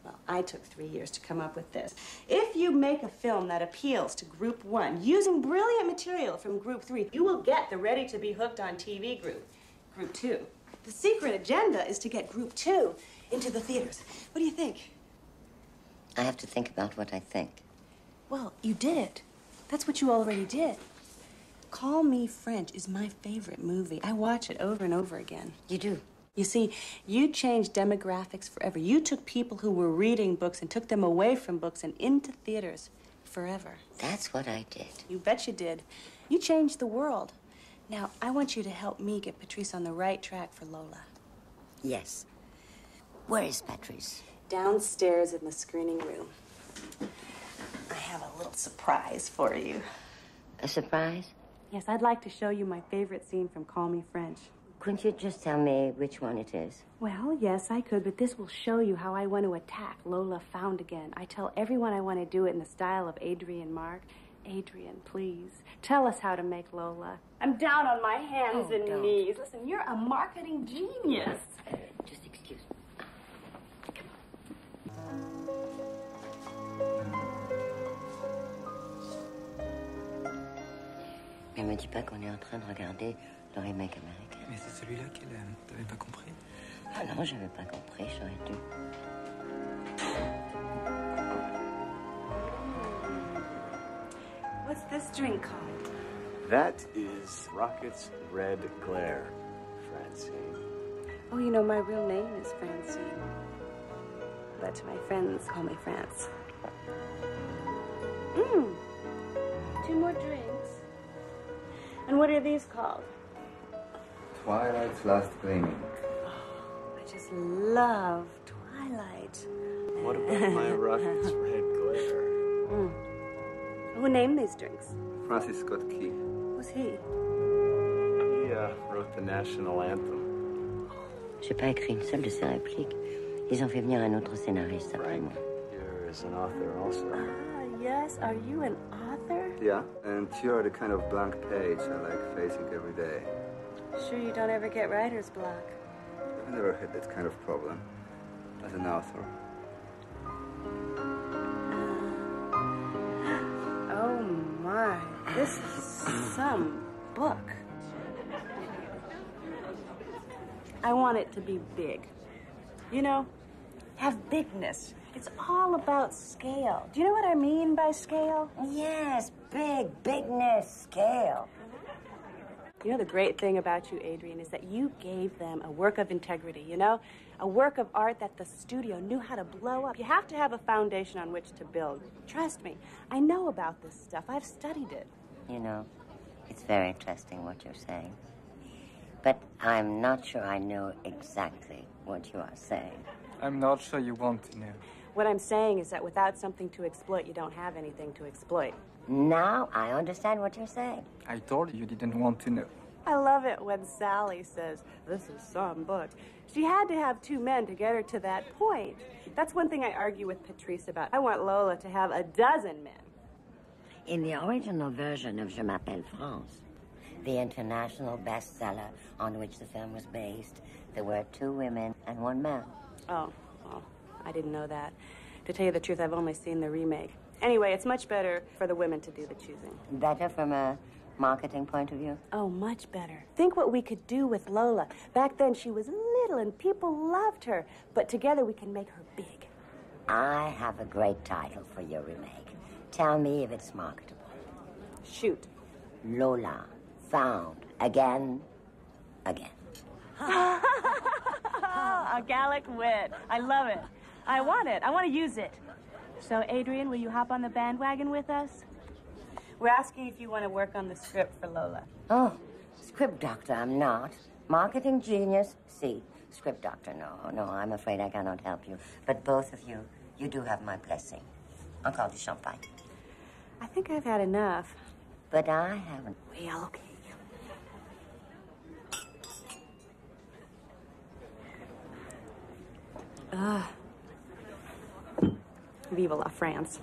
Well, I took three years to come up with this. If you make a film that appeals to group one using brilliant material from group three, you will get the ready to be hooked on TV group, group two. The secret agenda is to get group two into the theaters. What do you think? I have to think about what I think. Well, you did. It. That's what you already did. Call Me French is my favorite movie. I watch it over and over again. You do? You see, you changed demographics forever. You took people who were reading books and took them away from books and into theaters forever. That's what I did. You bet you did. You changed the world. Now, I want you to help me get Patrice on the right track for Lola. Yes. Where is Patrice? Downstairs in the screening room. I have a little surprise for you. A surprise? Yes, I'd like to show you my favorite scene from Call Me French. Couldn't you just tell me which one it is? Well, yes, I could, but this will show you how I want to attack Lola Found Again. I tell everyone I want to do it in the style of Adrienne Mark. Adrienne, please, tell us how to make Lola. I'm down on my hands Oh, and don't. knees. Listen, you're a marketing genius. Just excuse me. Mais me dis pas qu'on est en train de regarder le remake américain. Mais c'est celui-là qu'elle aime. T'avais pas compris Ah non, j'avais pas compris, j'aurais dû. What's this drink called? That is Rocket's Red Glare, Francine. Oh, you know, my real name is Francine. But my friends call me France. Mmm. Two more drinks. And what are these called? Twilight's last gleaming. <gasps> I just love Twilight. What about my <laughs> Rocket's Red Glare? Mm. Who named these drinks? Francis Scott Key. Who's he? He uh, wrote the national anthem. J'ai pas écrit une seule de ces répliques. Ils ont fait venir un autre scénariste après moi. Here is an author also. Ah, yes. Are you an author? Yeah, and you're the kind of blank page I like facing every day. Sure you don't ever get writer's block. I've never had that kind of problem as an author. Uh, oh my, this is some book. I want it to be big. You know, have bigness. It's all about scale. Do you know what I mean by scale? Yes, big, bigness, scale. You know, the great thing about you, Adrienne, is that you gave them a work of integrity, you know? A work of art that the studio knew how to blow up. You have to have a foundation on which to build. Trust me, I know about this stuff. I've studied it. You know, it's very interesting what you're saying. But I'm not sure I know exactly what you are saying. I'm not sure you want to know. What I'm saying is that without something to exploit, you don't have anything to exploit. Now I understand what you're saying. I told you you didn't want to know. I love it when Sally says, This is some book. She had to have two men to get her to that point. That's one thing I argue with Patrice about. I want Lola to have a dozen men. In the original version of Je m'appelle France, the international bestseller on which the film was based, there were two women and one man. Oh, well, I didn't know that. To tell you the truth, I've only seen the remake. Anyway, it's much better for the women to do the choosing. Better from a marketing point of view? Oh, much better. Think what we could do with Lola. Back then, she was little and people loved her. But together, we can make her big. I have a great title for your remake. Tell me if it's marketable. Shoot. Lola, found again, again. <laughs> a Gallic wit. I love it. I want it. I want to use it. So, Adrienne, will you hop on the bandwagon with us? We're asking if you want to work on the script for Lola. Oh, script doctor, I'm not. Marketing genius, see. Script doctor, no, no, I'm afraid I cannot help you. But both of you, you do have my blessing. I'll call du champagne. I think I've had enough. But I haven't. Well, okay. Ah. Vive la France.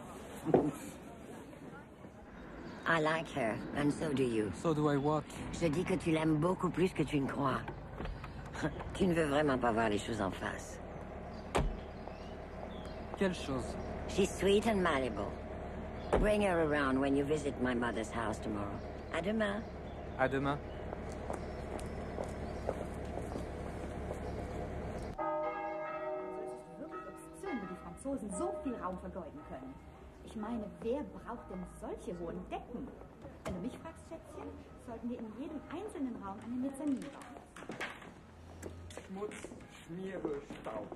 I like her, and so do you. So do I what? Je dis que tu l'aimes beaucoup plus que tu ne crois. <laughs> tu ne veux vraiment pas voir les choses en face. Quelle chose? She's sweet and malleable. Bring her around when you visit my mother's house tomorrow. À demain. À demain. Franzosen so viel Raum vergeuden können. Ich meine, wer braucht denn solche hohen Decken? Wenn du mich fragst, Schätzchen, sollten wir in jedem einzelnen Raum eine Mezzanine bauen. Schmutz, Schmiere, Staub.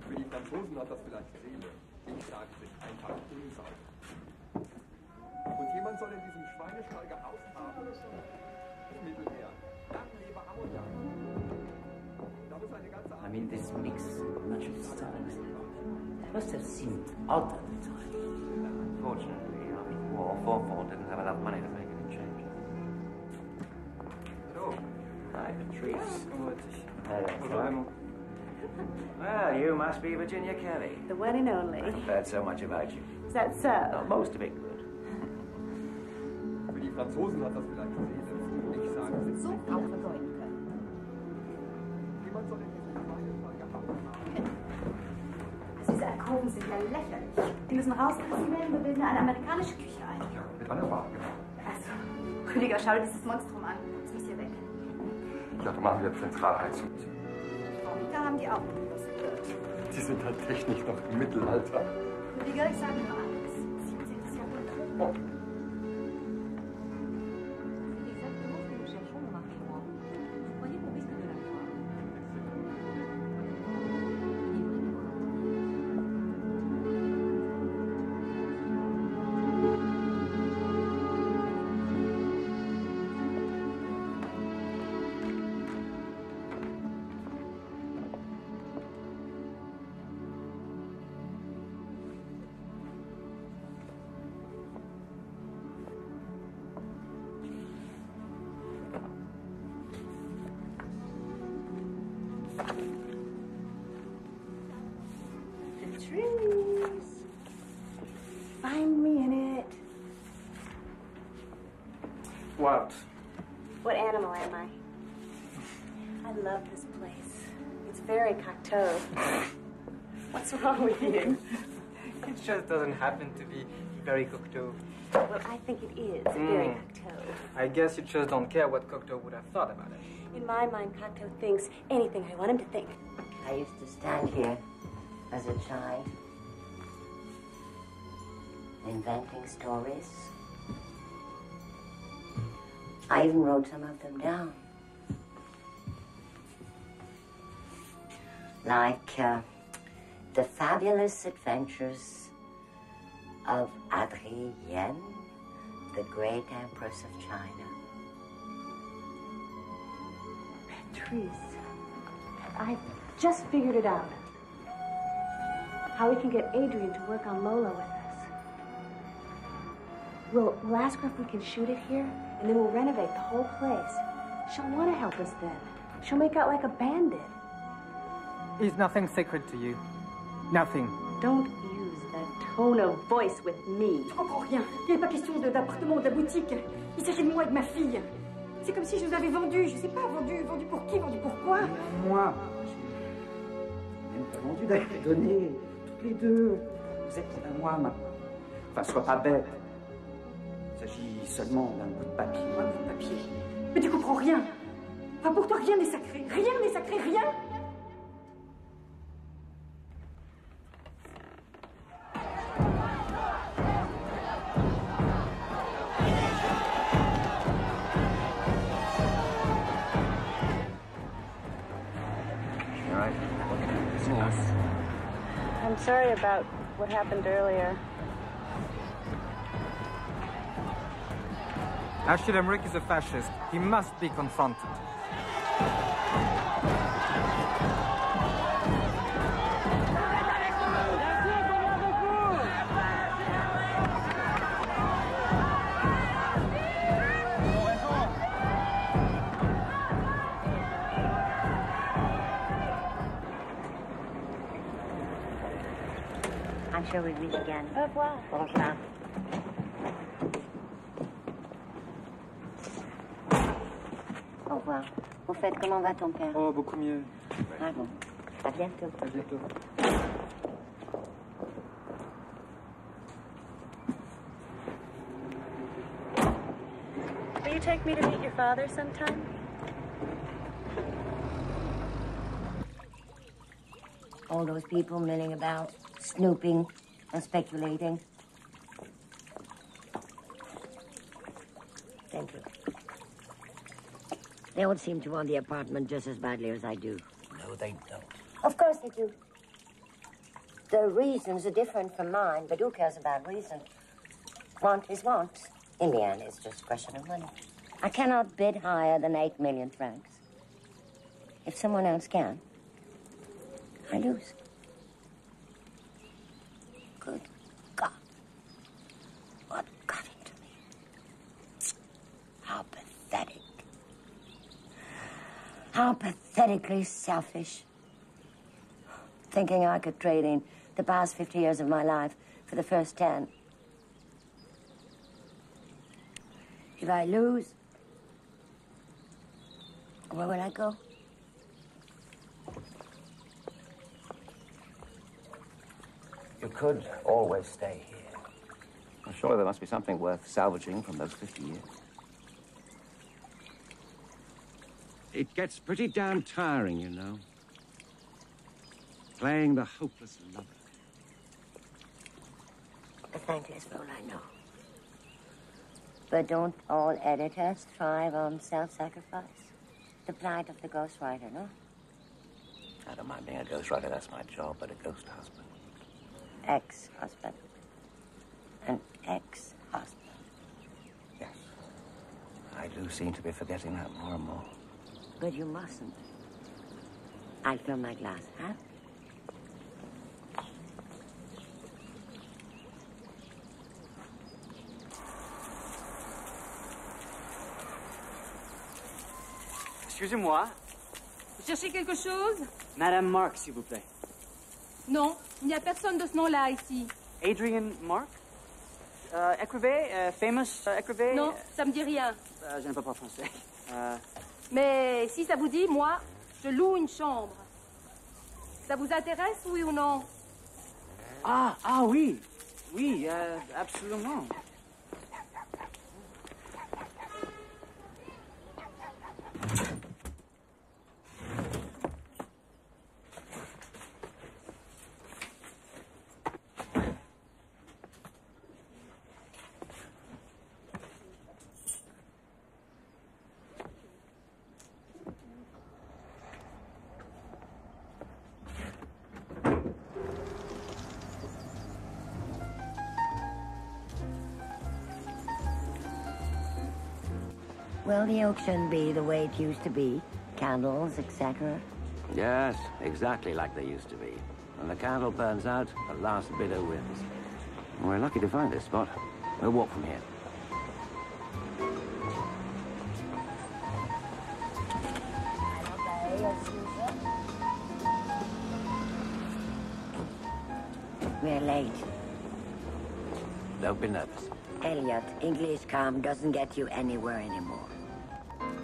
Für die Franzosen hat das vielleicht Seele. Ich sage sich einfach Unsalz. Und jemand soll in diesem Schweinestall gehaust haben. Mittelmeer. Dann lebe Ammoniak. Da muss eine ganze I mean, this makes much of sense. It must have seemed odd at the time. Unfortunately, I mean, War 4-4 didn't have enough money to make any changes. Hallo. Hi, Patrice. Bonjour, Raymond. Well, you must be Virginia Kelly. The one and only. I've heard so much about you. Is that so? Well, most of it good. Für die Franzosen hat das vielleicht Seele. Ich sage sich So viel Raum vergeuden können. Jemand soll in Alkoven sind ja lächerlich. Die müssen raus, sie werden, wir bilden eine amerikanische Küche ein. Ja, mit einer Waage. Also, Rüdiger, schau dir dieses Monstrum an. Das muss hier weg. Ich dachte, machen wir Zentralheizung. Da haben die auch was. Die sind halt technisch noch im Mittelalter. Rüdiger, ich sage nur eines. 17. Jahrhundert. Oh. What? What animal am I? I love this place. It's very Cocteau. <laughs> What's wrong with you? It just doesn't happen to be very Cocteau. Well, I think it is very Mm. Cocteau. I guess you just don't care what Cocteau would have thought about it. In my mind, Cocteau thinks anything I want him to think. I used to stand here as a child, inventing stories. I even wrote some of them down. Like uh, The Fabulous Adventures of Adrienne, the great Empress of China. Patrice, I've just figured it out. How we can get Adrienne to work on Lola with us. We'll, we'll ask her if we can shoot it here, and then we'll renovate the whole place. She'll want to help us then. She'll make out like a bandit. Is nothing sacred to you? Nothing. Don't use that tone of voice with me. Je comprends rien. Il n'est pas question de- d'appartement ou de la boutique. Il s'agit de moi et de ma fille. C'est comme si je vous avais vendu. Je sais pas, vendu, vendu pour qui, vendu pour quoi Moi, même pas vendu d'ailleurs donné, toutes les deux. Vous êtes à moi maintenant. Enfin, sois pas bête. S'agit seulement d'un bout de papier. Un bout de papier. Mais tu comprends rien. Enfin, pour toi, rien n'est sacré. Rien n'est sacré, rien. I'm sorry about what happened earlier. Ashley Emmerich is a fascist. He must be confronted. Until we meet again. Au revoir. Bonjour. Revoir. Au fait, comment va ton père Oh, beaucoup mieux. Ah bon. À bientôt. À bientôt. Will you take me to meet your father sometime? All those people milling about, snooping and speculating. Thank you. They all seem to want the apartment just as badly as I do. No, they don't. Of course they do. Their reasons are different from mine, but who cares about reason? Want is want. In the end, it's just a question of money. I cannot bid higher than eight million francs. If someone else can, I lose. Good God. What got into me? How pathetic. How pathetically selfish. Thinking I could trade in the past 50 years of my life for the first 10. If I lose, where will I go? You could always stay here. I'm sure there must be something worth salvaging from those 50 years. It gets pretty damn tiring, you know. Playing the hopeless lover. A thankless role, I know. But don't all editors thrive on self-sacrifice? The plight of the ghostwriter, no? I don't mind being a ghostwriter, that's my job, but a ghost husband. Ex-husband. An ex-husband. Yes. I do seem to be forgetting that more and more. But you mustn't. I'll fill my glass, huh? Excusez-moi. Vous cherchez quelque chose? Madame Mark, s'il vous plaît. Non, il n'y a personne de ce nom-là ici. Adrian Mark? Euh, Écrivain, euh, famous euh, écrivain Non, ça me dit rien. Euh, je ne parle pas français. Euh, Mais si ça vous dit, moi, je loue une chambre. Ça vous intéresse, oui ou non? Ah, ah oui. Oui, euh, absolument. Will the auction be the way it used to be? Candles, etc.? Yes, exactly like they used to be. When the candle burns out, the last bidder wins. We're lucky to find this spot. We'll walk from here. We're late. Don't be nervous. Elliott, English calm doesn't get you anywhere anymore.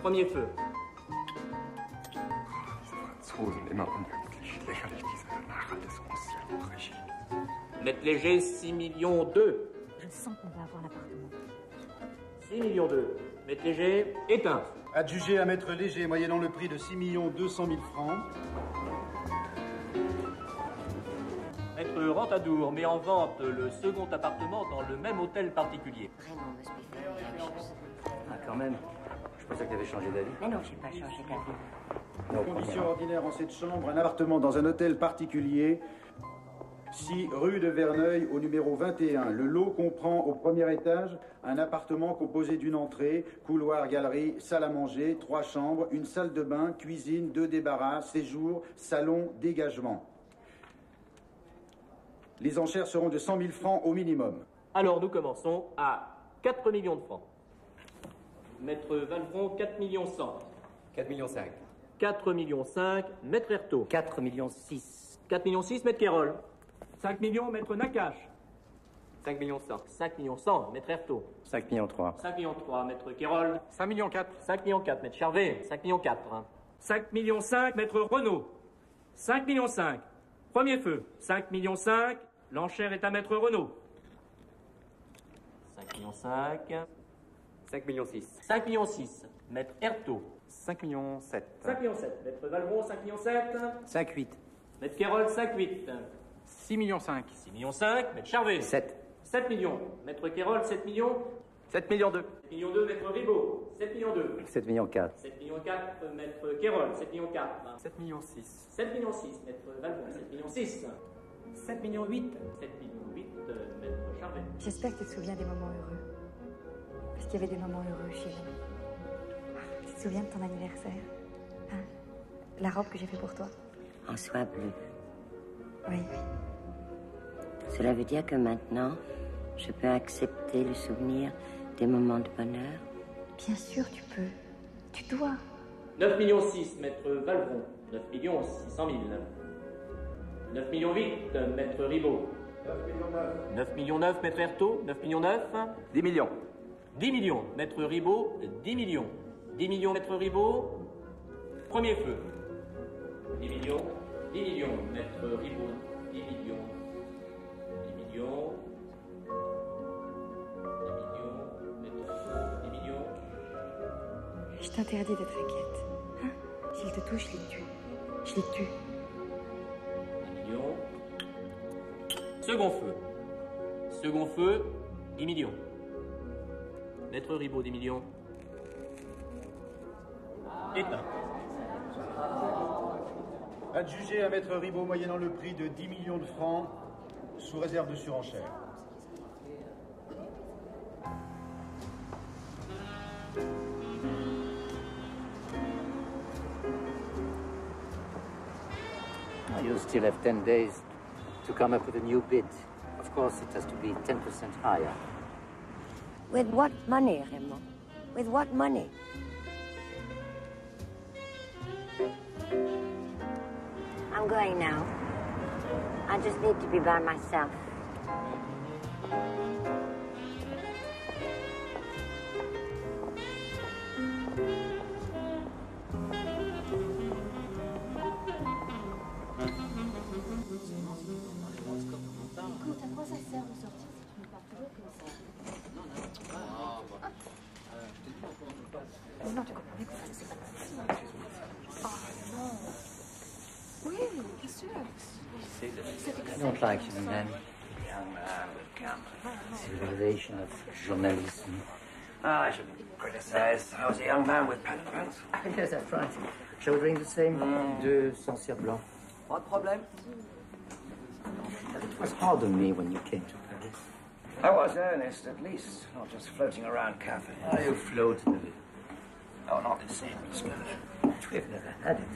Premier feu. Franzosen immer unpünktlich. Lächerlich, diese Narren des Ancien Régime. Maître léger, 6 millions 2. Je sens qu'on va avoir l'appartement. 6 millions 2. Maître léger, éteint. Adjugé à maître léger moyennant le prix de 6 200 000 francs. Maître Rentadour met en vente le second appartement dans le même hôtel particulier. Ah, quand même. Je pensais que tu avais changé d'avis. Mais non, j'ai pas changé d'avis. Conditions ordinaires en cette chambre, un appartement dans un hôtel particulier. 6 rue de Verneuil au numéro 21. Le lot comprend au premier étage un appartement composé d'une entrée, couloir, galerie, salle à manger, trois chambres, une salle de bain, cuisine, deux débarras, séjour, salon, dégagement. Les enchères seront de 100 000 francs au minimum. Alors nous commençons à 4 millions de francs. Maître Valfron, 4 millions 100. 4 millions 5. 4 millions 5. Maître Ertaud. 4 millions 6. 4 millions 6. Maître Kérol. 5 millions, maître Nakache. 5 millions 100. 5 millions 100, maître Erto. 5 millions 3. 5 millions 3, maître Kérol. 5 millions 4. 5 millions 4, maître Charvet. 5 millions 4. 5 millions 5, maître Renault. 5 millions 5. Premier feu. 5 millions 5. L'enchère est à maître Renault. 5 millions 5. 5 millions 6. 5 millions 6. Maître Erto. 5 millions 7. 5 millions 7. Maître Valbon, 5 millions 7. 5 8. Maître Kérol, 5 8. 6 millions 5. 6 millions 5. Maître Charvet. 7. 7 millions. Maître Kérol, 7 millions. 7 millions 2. 7 millions 2, maître Ribaud. 7 millions 2. 7 millions 4. 7 millions 4, maître Kérol. 7 millions 4. 7 millions 6. 7 millions 6, maître Valbon. 7 millions 6. 7 millions 8. 7 millions 8, maître Charvet. J'espère que tu te souviens des moments heureux. Parce qu'il y avait des moments heureux chez nous. Tu te souviens de ton anniversaire Hein La robe que j'ai fait pour toi En soie bleue. Oui. Cela veut dire que maintenant, je peux accepter le souvenir des moments de bonheur Bien sûr, tu peux. Tu dois. 9 millions 6, maître Valbon. 9 millions 600 000. 9 millions 8, maître Ribaud. 9 millions 9, maître Erto. 9 millions 9. 10 millions. 10 millions, maître Ribaud. 10 millions. 10 millions, maître Ribaud. Premier feu. 10 millions. 10 millions, maître Ribaud. 10 millions. 10 millions. 10 millions, maître Ribaud. 10 millions. Je t'interdis d'être inquiète. Hein? S'il te touche, je les tue. Je les tue. 10 millions. Second feu. Second feu, 10 millions. Maître Ribaud, 10 millions. Éteint. Adjugé à Maître Ribaud moyennant le prix de 10 millions de francs, sous réserve de surenchère. You still have 10 days to come up with a new bid. Of course, it has to be 10% higher. With what money, Raymond? With what money? I'm going now. I just need to be by myself. Écoute, à quoi ça sert de sortir si tu me parles toujours comme ça Non, tu comprends bien que ça, c'est pas possible. Oh bien sûr. I don't like young men. Young man with camera. Civilization of journalism. Ah, I shouldn't criticize. I was a young man with pen and pencil. <laughs> yes, that's right. Shall we drink the same? Deux Sancerre blanc. Pas de problème. It was hard on me when you came to. I was earnest, at least, not just floating around cafes. Ah, you floated a little. Oh, not the same skirt. We've never had it.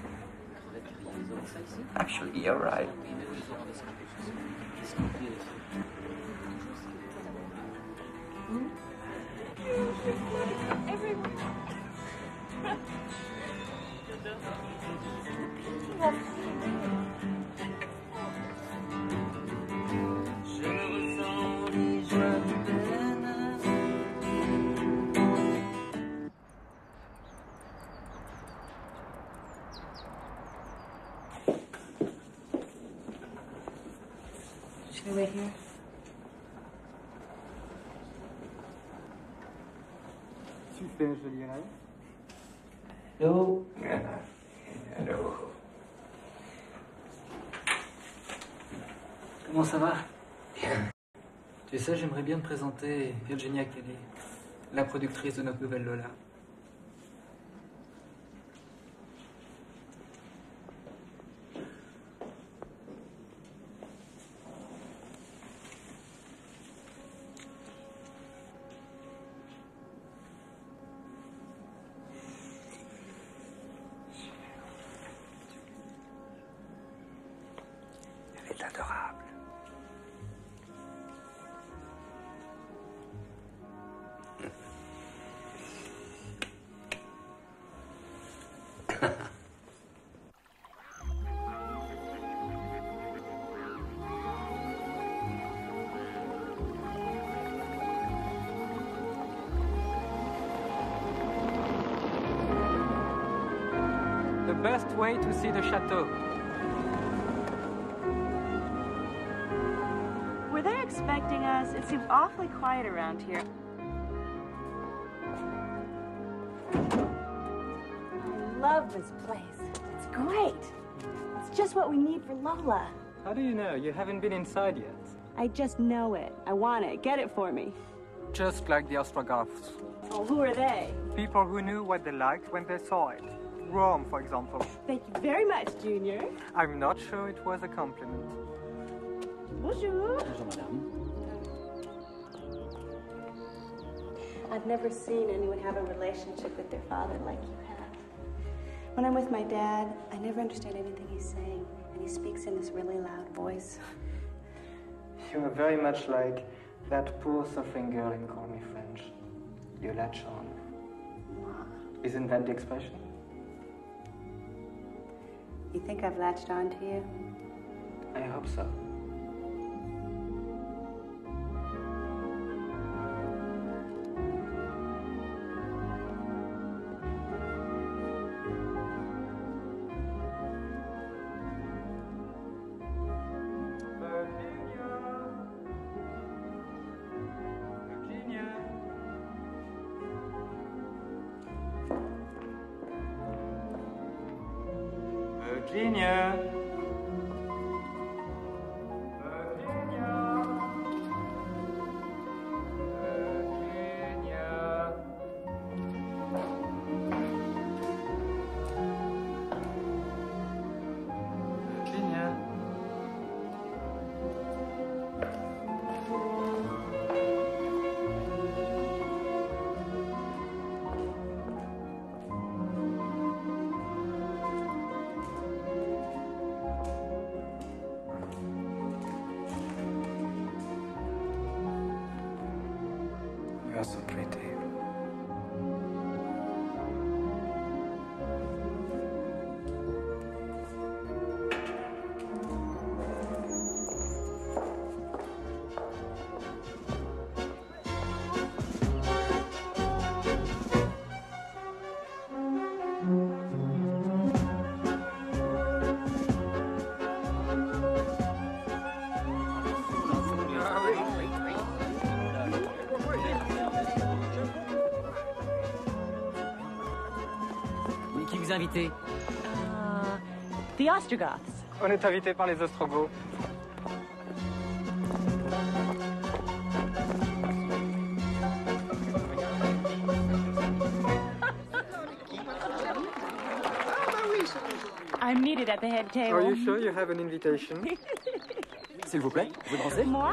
Actually, you're right. Should <laughs> No. Hello. Comment ça va? Tu sais, j'aimerais bien te présenter Virginia Kelly, la productrice de notre nouvelle Lola. Way to see the chateau. Were they expecting us? It seems awfully quiet around here. I love this place. It's great. It's just what we need for Lola. How do you know? You haven't been inside yet. I just know it. I want it. Get it for me. Just like the Ostrogoths. Oh, who are they? People who knew what they liked when they saw it. Rome, for example. Thank you very much, Junior. I'm not sure it was a compliment. Bonjour. Bonjour, madame. I've never seen anyone have a relationship with their father like you have. When I'm with my dad, I never understand anything he's saying, and he speaks in this really loud voice. You are very much like that poor suffering girl in Call Me French. You latch on. Isn't that the expression? You think I've latched on to you? I hope so. Invité Uh, the Ostrogoths. On est invité par les Ostrogoths. I'm needed at the head table. Are you sure you have an invitation? <laughs> S'il vous plaît, vous dansez? Moi?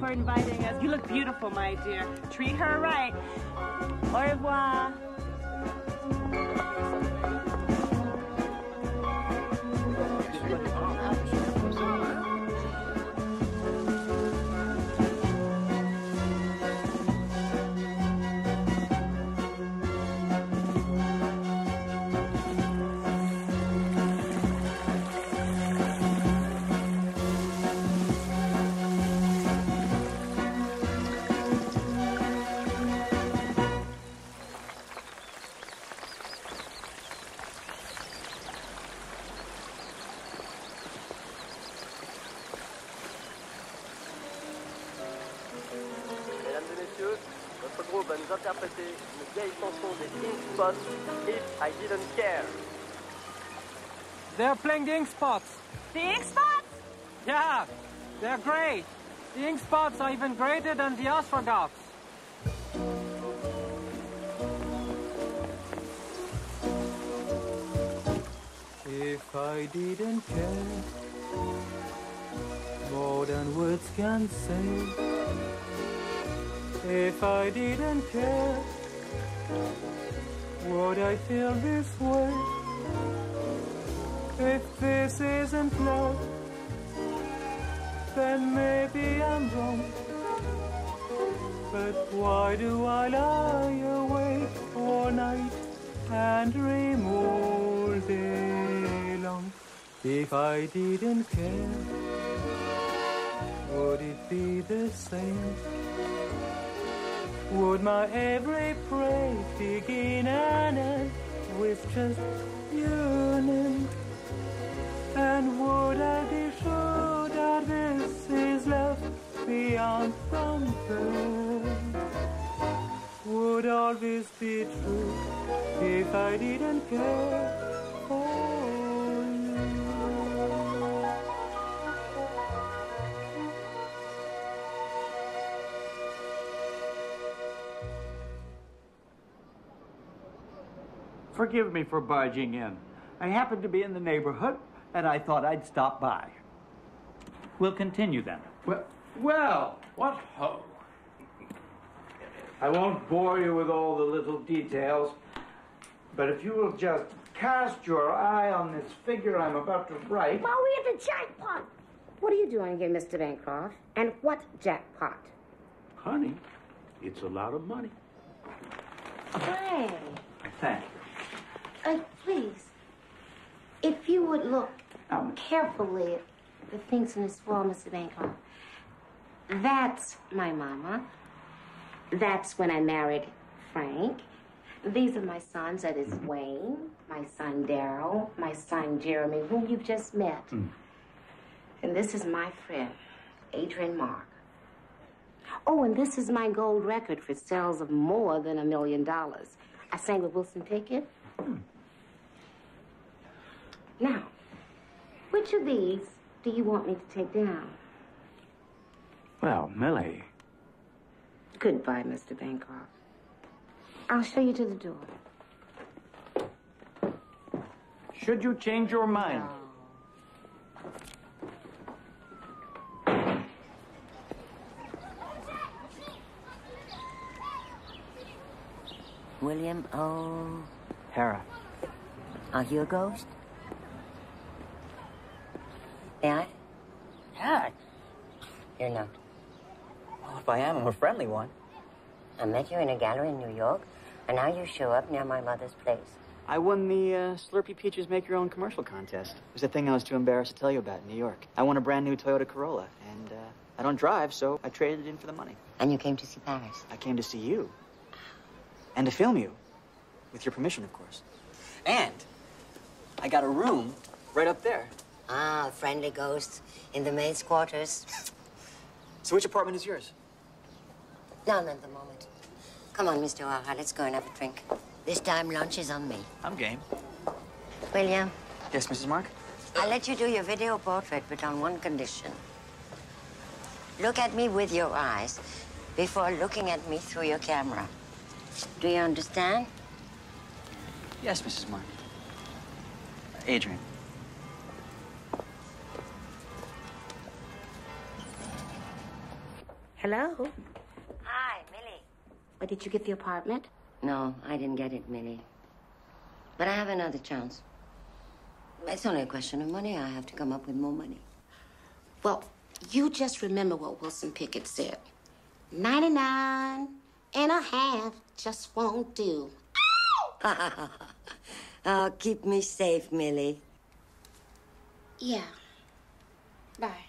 For inviting us. You look beautiful, my dear. Treat her right. Interpréter une vieille chanson des Ink Spots, If I Didn't Care. They're playing the ink spots. The ink spots? Yeah, they're great. The ink spots are even greater than the Ostrogoths. If I didn't care more than words can say, if I didn't care Would I feel this way if this isn't love? Then maybe I'm wrong. But why do I lie awake all night and dream all day long? If I didn't care, would it be the same? Would my every prayer begin and end with just yearning? And would I be sure that this is love beyond compare? Would all this be true if I didn't care for Forgive me for barging in. I happened to be in the neighborhood, and I thought I'd stop by. We'll continue then. Well, well what ho! I won't bore you with all the little details, but if you will just cast your eye on this figure I'm about to write. Well, we at the jackpot. What are you doing here, Mr. Bancroft? And what jackpot? Honey, it's a lot of money. Hey, Thank you. Uh, please, if you would look um, carefully at the things in this wall, Mr. Bancroft. That's my mama. That's when I married Frank. These are my sons. That is Wayne, my son Daryl, my son Jeremy, whom you've just met. Hmm. And this is my friend, Adrienne Mark. Oh, and this is my gold record for sales of more than a million dollars. I sang with Wilson Pickett. Hmm. Now, which of these do you want me to take down? Well, Millie. Goodbye, Mr. Bancroft. I'll show you to the door. Should you change your mind? No. William O. Hera. Are you a ghost? Yeah? Yeah. You're not. Well, if I am, I'm a friendly one. I met you in a gallery in New York, and now you show up near my mother's place. I won the uh, Slurpee Peaches Make Your Own commercial contest. It was a thing I was too embarrassed to tell you about in New York. I won a brand new Toyota Corolla, and uh, I don't drive, so I traded it in for the money. And you came to see Paris? I came to see you. And to film you. With your permission, of course. And I got a room right up there. Ah, friendly ghost in the maid's quarters. <laughs> So which apartment is yours? None at the moment. Come on, Mr. O'Hara, let's go and have a drink. This time lunch is on me. I'm game. William, Yes, Mrs. Mark? I'll let you do your video portrait, but on one condition. Look at me with your eyes before looking at me through your camera. Do you understand? Yes, Mrs. Mark. Adrienne. Hello? Hi, Millie. Or did you get the apartment? No, I didn't get it, Millie. But I have another chance. It's only a question of money. I have to come up with more money. Well, you just remember what Wilson Pickett said 99 and a half just won't do. <laughs> oh, keep me safe, Millie. Yeah. Bye.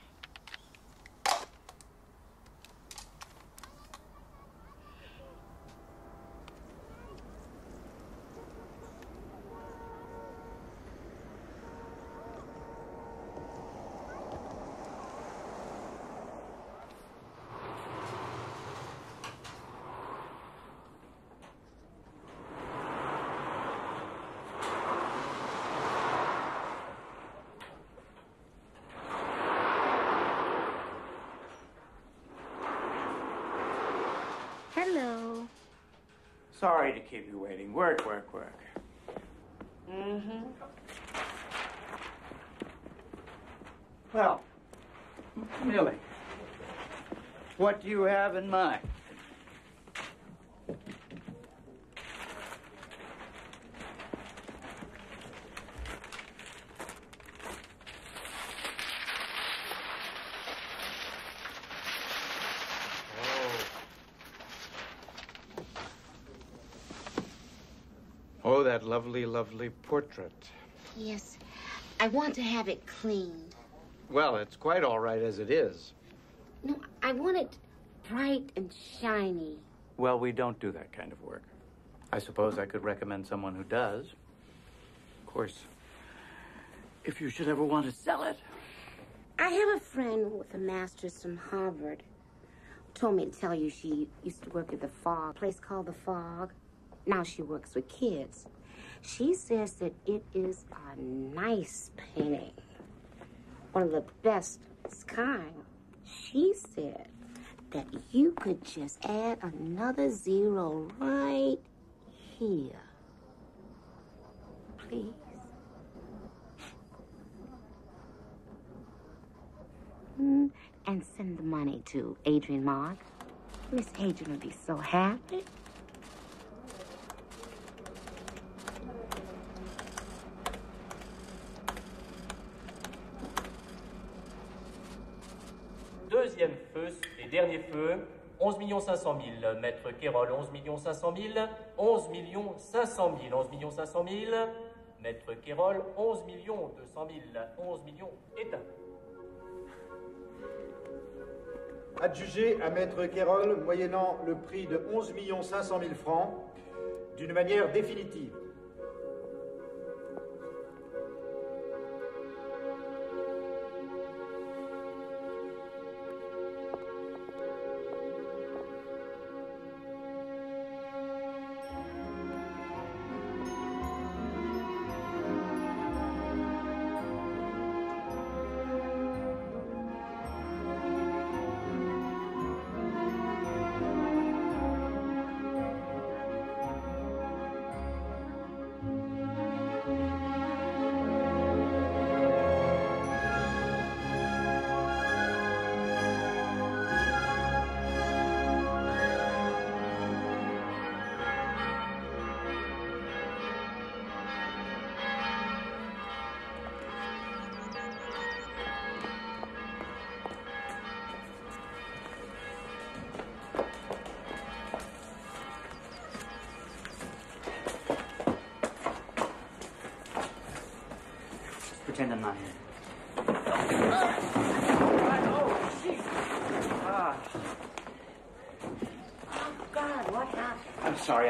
Hello. Sorry to keep you waiting. Work, work, work. Mm-hmm. Well, Millie, what do you have in mind? that lovely, lovely portrait. Yes. I want to have it cleaned. Well, it's quite all right as it is. No, I want it bright and shiny. Well, we don't do that kind of work. I suppose I could recommend someone who does. Of course, if you should ever want to sell it. I have a friend with a master's from Harvard. Told me to tell you she used to work at the Fogg, place called the Fogg. Now she works with kids. She says that it is a nice painting. One of the best of its kind. She said that you could just add another zero right here. Please. Mm, and send the money to Adrienne Mark. Miss Adrienne would be so happy. Feu, 11 500 000. Maître Kérol, 11 500 000. 11 500 000. 11 500 000. Maître Kérol, 11 200 000. 11 millions éteints. Adjugé à Maître Kérol, moyennant le prix de 11 500 000 francs, d'une manière définitive.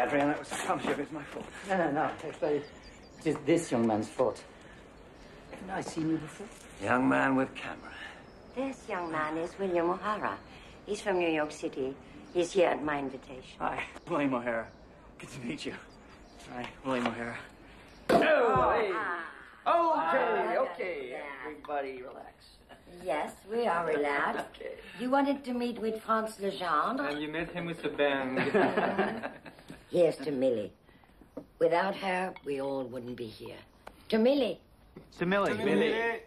Adrienne. That was <laughs> clumsy of it. It's my fault. No, no, no. Actually, it is this young man's fault. Haven't I seen you before? Young man with camera. This young man is William O'Hara. He's from New York City. He's here at my invitation. Hi, William O'Hara. Good to meet you. Hi, William O'Hara. Oh, hey. Okay, Ah, okay. Everybody relax. <laughs> Yes, we are relaxed. You wanted to meet with Franz Legendre? And you met him with a bang. <laughs> Here's to Millie. Without her, we all wouldn't be here. To Millie. To Millie. To Millie.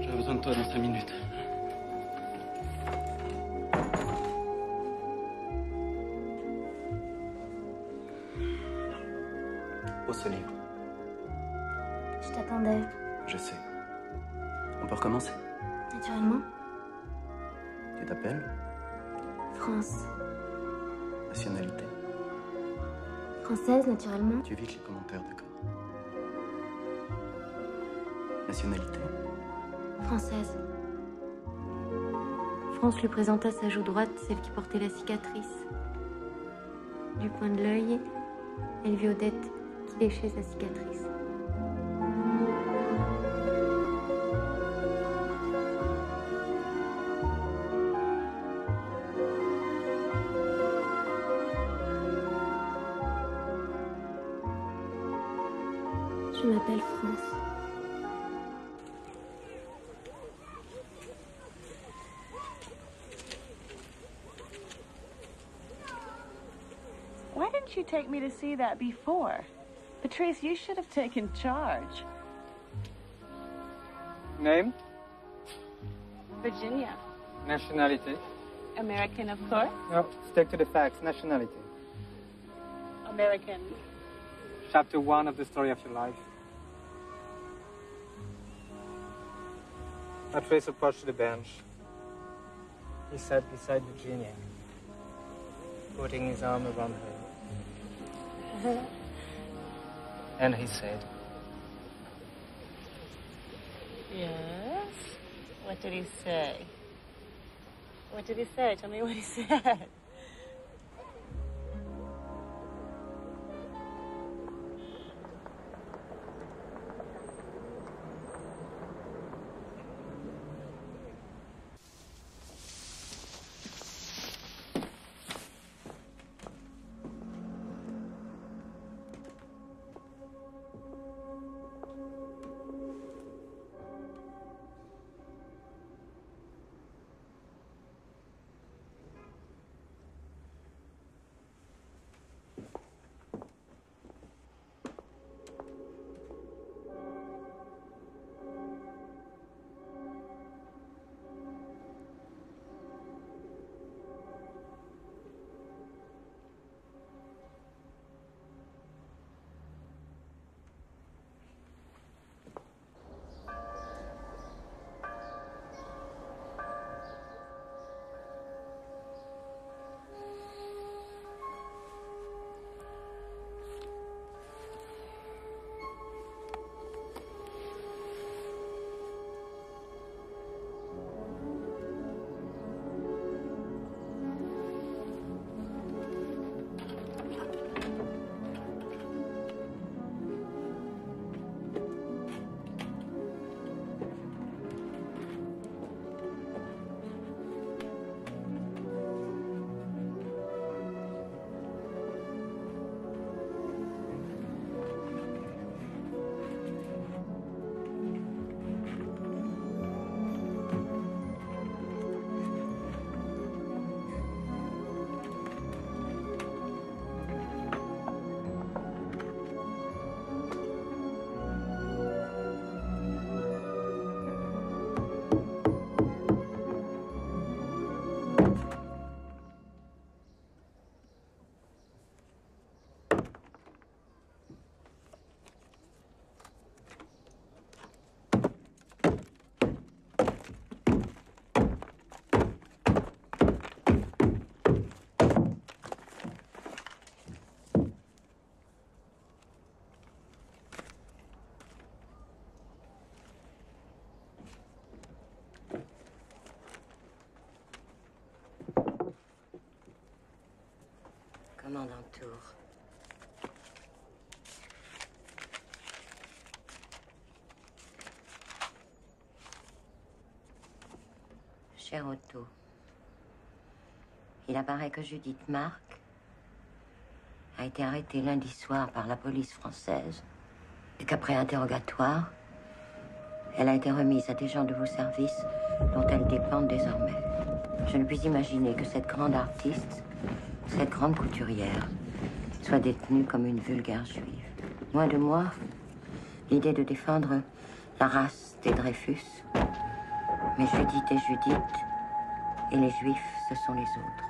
J'ai besoin de toi dans cinq minutes. Ce livre. Je t'attendais, Je sais. On peut recommencer. naturellement. Tu t'appelles France. Nationalité. Française, naturellement. Tu évites les commentaires, d'accord Nationalité. Française. France lui présenta sa joue droite, celle qui portait la cicatrice. Du coin de l'œil, elle vit Odette léchait sa cicatrice. Je m'appelle France. Why didn't you take me to see that before? Patrice, you should have taken charge. Name, Virginia. nationality. American, of course. No, stick to the facts. Nationality. American. Chapter one of the story of your life. Patrice approached the bench. He sat beside Virginia, putting his arm around her. <laughs> And he said, Yes? What did he say? What did he say? Tell me what he <laughs> said. Cher Otto, il apparaît que Judith Marc a été arrêtée lundi soir par la police française et qu'après interrogatoire, elle a été remise à des gens de vos services dont elle dépend désormais. Je ne puis imaginer que cette grande artiste, cette grande couturière, soit détenue comme une vulgaire juive. Loin de moi, l'idée de défendre la race des Dreyfus. Mais Judith est Judith, et les Juifs, ce sont les autres.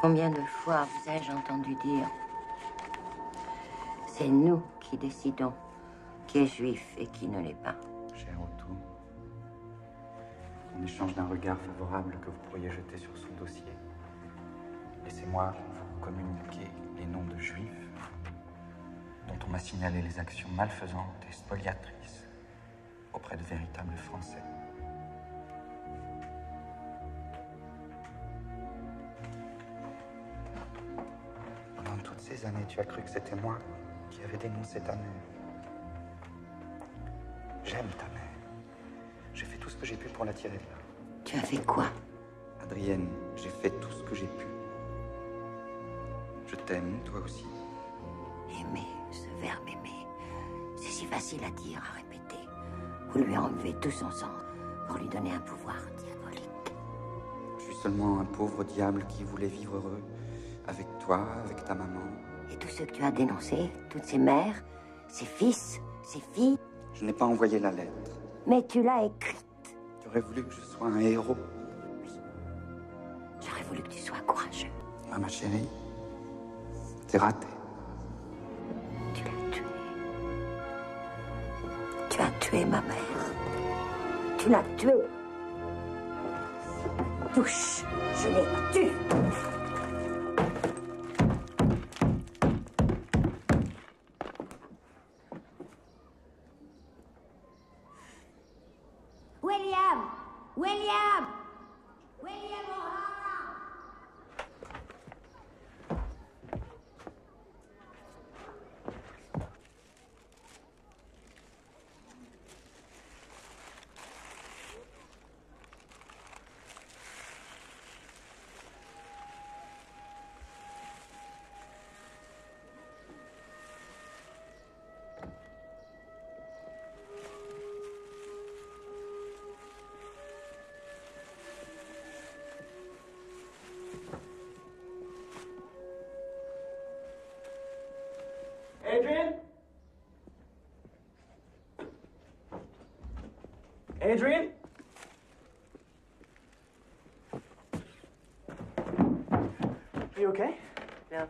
Combien de fois vous ai-je entendu dire C'est nous qui décidons qui est juif et qui ne l'est pas. Cher Otto, en échange d'un regard favorable que vous pourriez jeter sur son dossier, laissez-moi vous communiquer les noms de juifs dont on m'a signalé les actions malfaisantes et spoliatrices auprès de véritables Français. Pendant toutes ces années, tu as cru que c'était moi qui avais dénoncé ta mère. J'aime ta mère. J'ai fait tout ce que j'ai pu pour la tirer de là. Tu as fait quoi? Adrienne, j'ai fait tout ce que j'ai pu. T'aime, toi aussi. Aimer, ce verbe aimer, c'est si facile à dire, à répéter. Vous lui enlevez tout son sens pour lui donner un pouvoir diabolique. Je suis seulement un pauvre diable qui voulait vivre heureux avec toi, avec ta maman. Et tous ceux que tu as dénoncés, toutes ces mères, ces fils, ces filles, Je n'ai pas envoyé la lettre. mais tu l'as écrite. Tu aurais voulu que je sois un héros. J'aurais voulu que tu sois courageux. Ah, ma chérie, c'est raté. Tu l'as tué. Tu as tué ma mère. Tu l'as tuée. Touche, je l'ai tué. Adrienne? You okay? Look.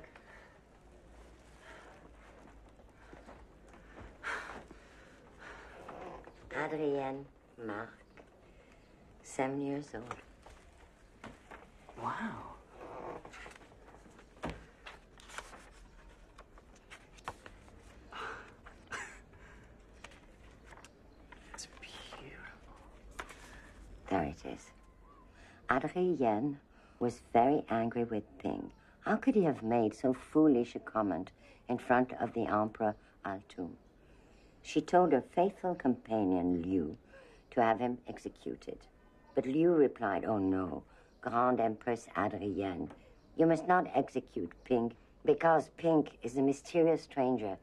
Adrienne Mark, seven years old. Wow. It's beautiful. Adrienne was very angry with Ping. How could he have made so foolish a comment in front of the Emperor Altoum? She told her faithful companion Liu to have him executed. But Liu replied, Oh no, Grand Empress Adrienne, you must not execute Ping because Ping is a mysterious stranger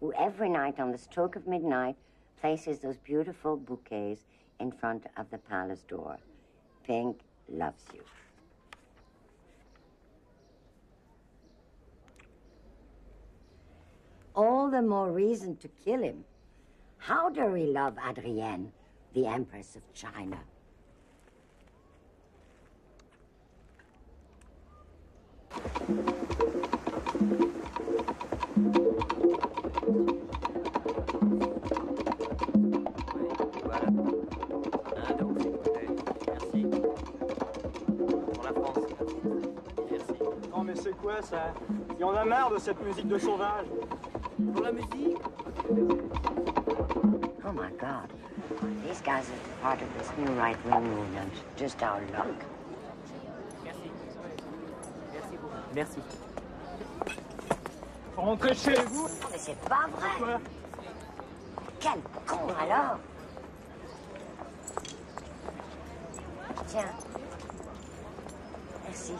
who every night on the stroke of midnight places those beautiful bouquets in front of the palace door. Loves you. All the more reason to kill him. How do we love Adrienne, the Empress of China? Mais c'est quoi ça? Il y en a marre de cette musique de sauvage. Pour la musique? Oh my God. These guys are part of this new right wing movement. Just our luck. Merci. Merci beaucoup. Merci. Faut rentrer chez vous. Mais c'est pas vrai. Quel con alors Tiens. Merci.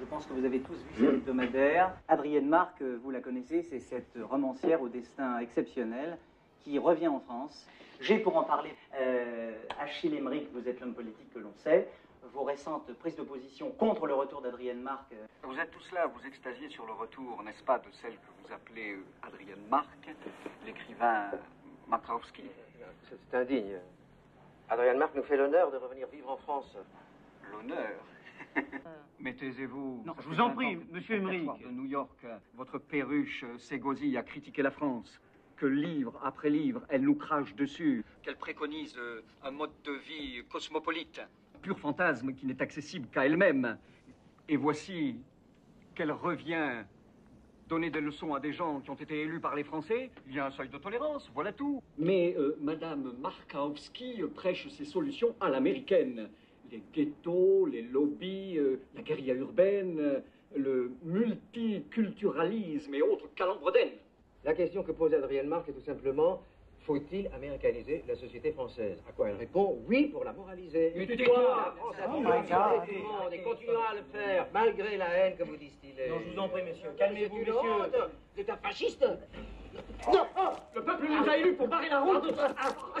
Je pense que vous avez tous vu cet hebdomadaire. Adrienne Marc, euh, vous la connaissez, c'est cette romancière au destin exceptionnel qui revient en France. J'ai pour en parler euh, Achille Emmerich, vous êtes l'homme politique que l'on sait. Vos récentes prises de position contre le retour d'Adrienne Marc. euh, Vous êtes tous là, vous extasiez sur le retour, n'est-ce pas, de celle que vous appelez Adrienne Marc, l'écrivain Makrowski. C'est indigne. Adrienne Marc nous fait l'honneur de revenir vivre en France. L'honneur. Mais taisez-vous. Non, je vous en 20 prie, monsieur Emmerich. comptoir de New York, votre perruche euh, Ségosy a critiqué la France. Que livre après livre, elle nous crache dessus. Qu'elle préconise euh, un mode de vie cosmopolite. Pur fantasme qui n'est accessible qu'à elle-même. Et voici qu'elle revient donner des leçons à des gens qui ont été élus par les Français. Il y a un seuil de tolérance, voilà tout. Mais euh, Madame Markowski prêche ses solutions à l'américaine. Les ghettos, les lobbies, euh, la guérilla urbaine, euh, le multiculturalisme et autres calembres d'aine. La question que pose Adrienne Marc est tout simplement faut-il américaniser la société française? À quoi elle répond oui pour la moraliser. Mais Tais-toi tais-toi La France a Oh tout le monde et continuera à le faire malgré la haine que vous distillez. Non, je vous en prie, monsieur, calmez-vous, monsieur. honte? C'est un fasciste? Non oh, Le peuple nous a élus pour barrer la route Ah, ah,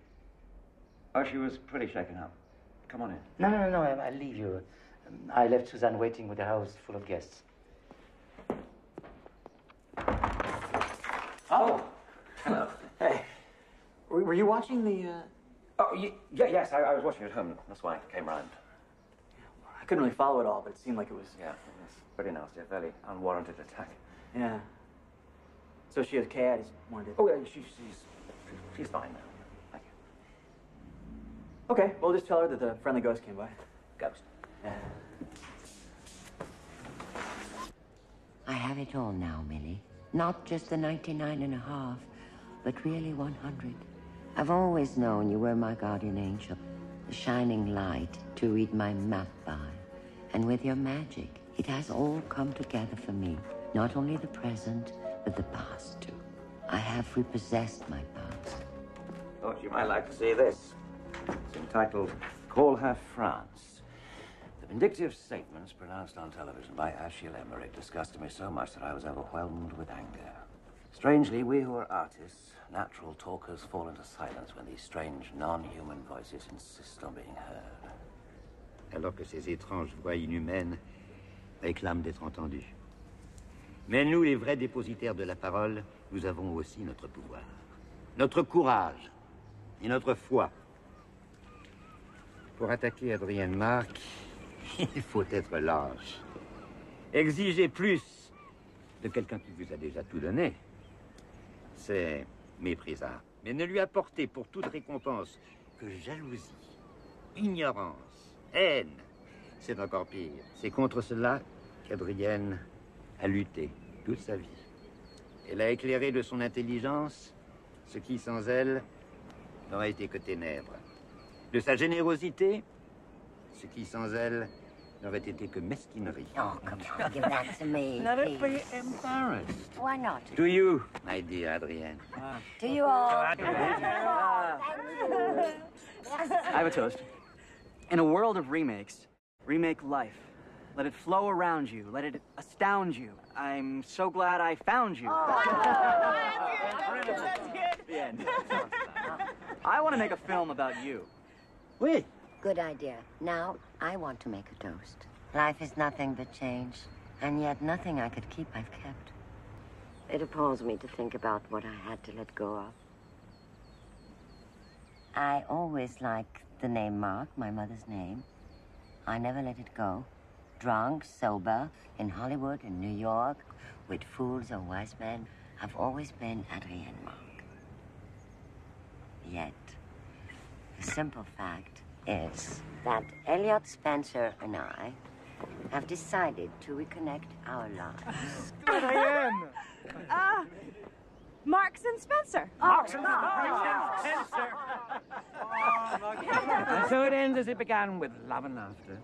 Oh, she was pretty shaken up. Come on in. No, no, no, no. I, I'll leave you. Um, I left Suzanne waiting with the house full of guests. Oh. Hello. Hey. Were, were you watching the, uh... Oh, y- yeah, yes, I, I was watching at home. That's why I came round. I couldn't really follow it all, but it seemed like it was... Yeah, it was pretty nasty. A fairly unwarranted attack. Yeah. So she has K. I just wanted to... Oh, yeah, she's, she's, she's fine now. Okay, we'll just tell her that the friendly ghost came by. Ghost? Yeah. I have it all now, Millie. Not just the 99 and a half, but really 100. I've always known you were my guardian angel, the shining light to read my map by. And with your magic, it has all come together for me. Not only the present, but the past too. I have repossessed my past. Thought you might like to see this. It's entitled Call Her France. The vindictive statements pronounced on television by Achille Emmerich disgusted me so much that I was overwhelmed with anger. Strangely, we who are artists, natural talkers, fall into silence when these strange, non-human voices insist on being heard. alors que ces étranges voix inhumaines réclament d'être entendues. Mais nous, les vrais dépositaires de la parole, nous avons aussi notre pouvoir, notre courage et notre foi. Pour attaquer Adrienne Marc, <laughs> il faut être lâche. Exiger plus de quelqu'un qui vous a déjà tout donné, c'est méprisable. Mais ne lui apporter pour toute récompense que jalousie, ignorance, haine, c'est encore pire. C'est contre cela qu'Adrienne a lutté toute sa vie. Elle a éclairé de son intelligence ce qui, sans elle, n'aurait été que ténèbres. De sa générosité, ce qui, sans elle, n'aurait été que mesquinerie. Oh, come on, give that to me. <laughs> Now don't be embarrassed. Why not? To you, my dear Adrienne. To you all. Ah. I have a toast. In a world of remakes, remake life. Let it flow around you. Let it astound you. I'm so glad I found you. Oh. <laughs> The end. I want to make a film about you. Oui. Good idea. Now, I want to make a toast. Life is nothing but change, and yet nothing I could keep I've kept. It appalls me to think about what I had to let go of. I always liked the name Mark, my mother's name. I never let it go. Drunk, sober, in Hollywood, in New York, with fools or wise men, I've always been Adrienne Mark. Yet, the simple fact is that Elliott Spencer and I have decided to reconnect our lives. <laughs> Adrienne! Ah, <laughs> Marks and Spencer. Marks and Spencer. <laughs> And so it ends as it began with love and laughter.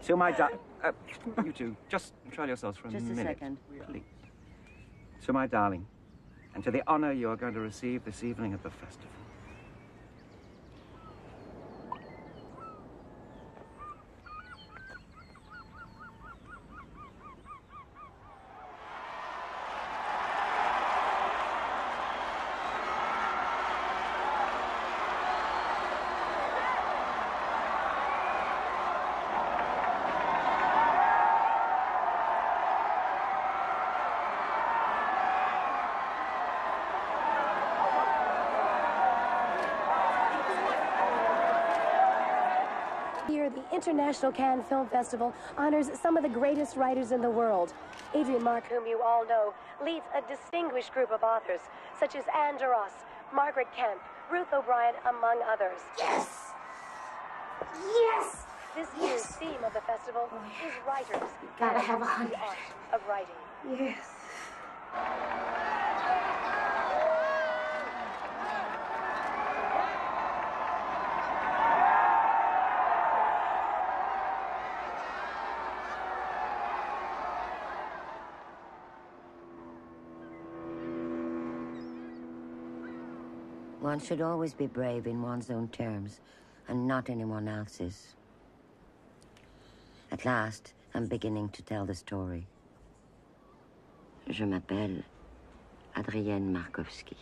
So my da- uh, you two, just control yourselves for a Just a second. Please. So my darling, and to the honor you are going to receive this evening at the festival. Here, the International Cannes Film Festival honors some of the greatest writers in the world. Adrienne Mark, whom you all know, leads a distinguished group of authors, such as Anne de Ross, Margaret Kemp, Ruth O'Brien, among others. Yes! Yes! This year's theme of the festival oh, is writers. Gotta have a the hundred. art of writing. Yes. One should always be brave in one's own terms and not anyone else's. At last, I'm beginning to tell the story. Je m'appelle Adrienne Markovsky.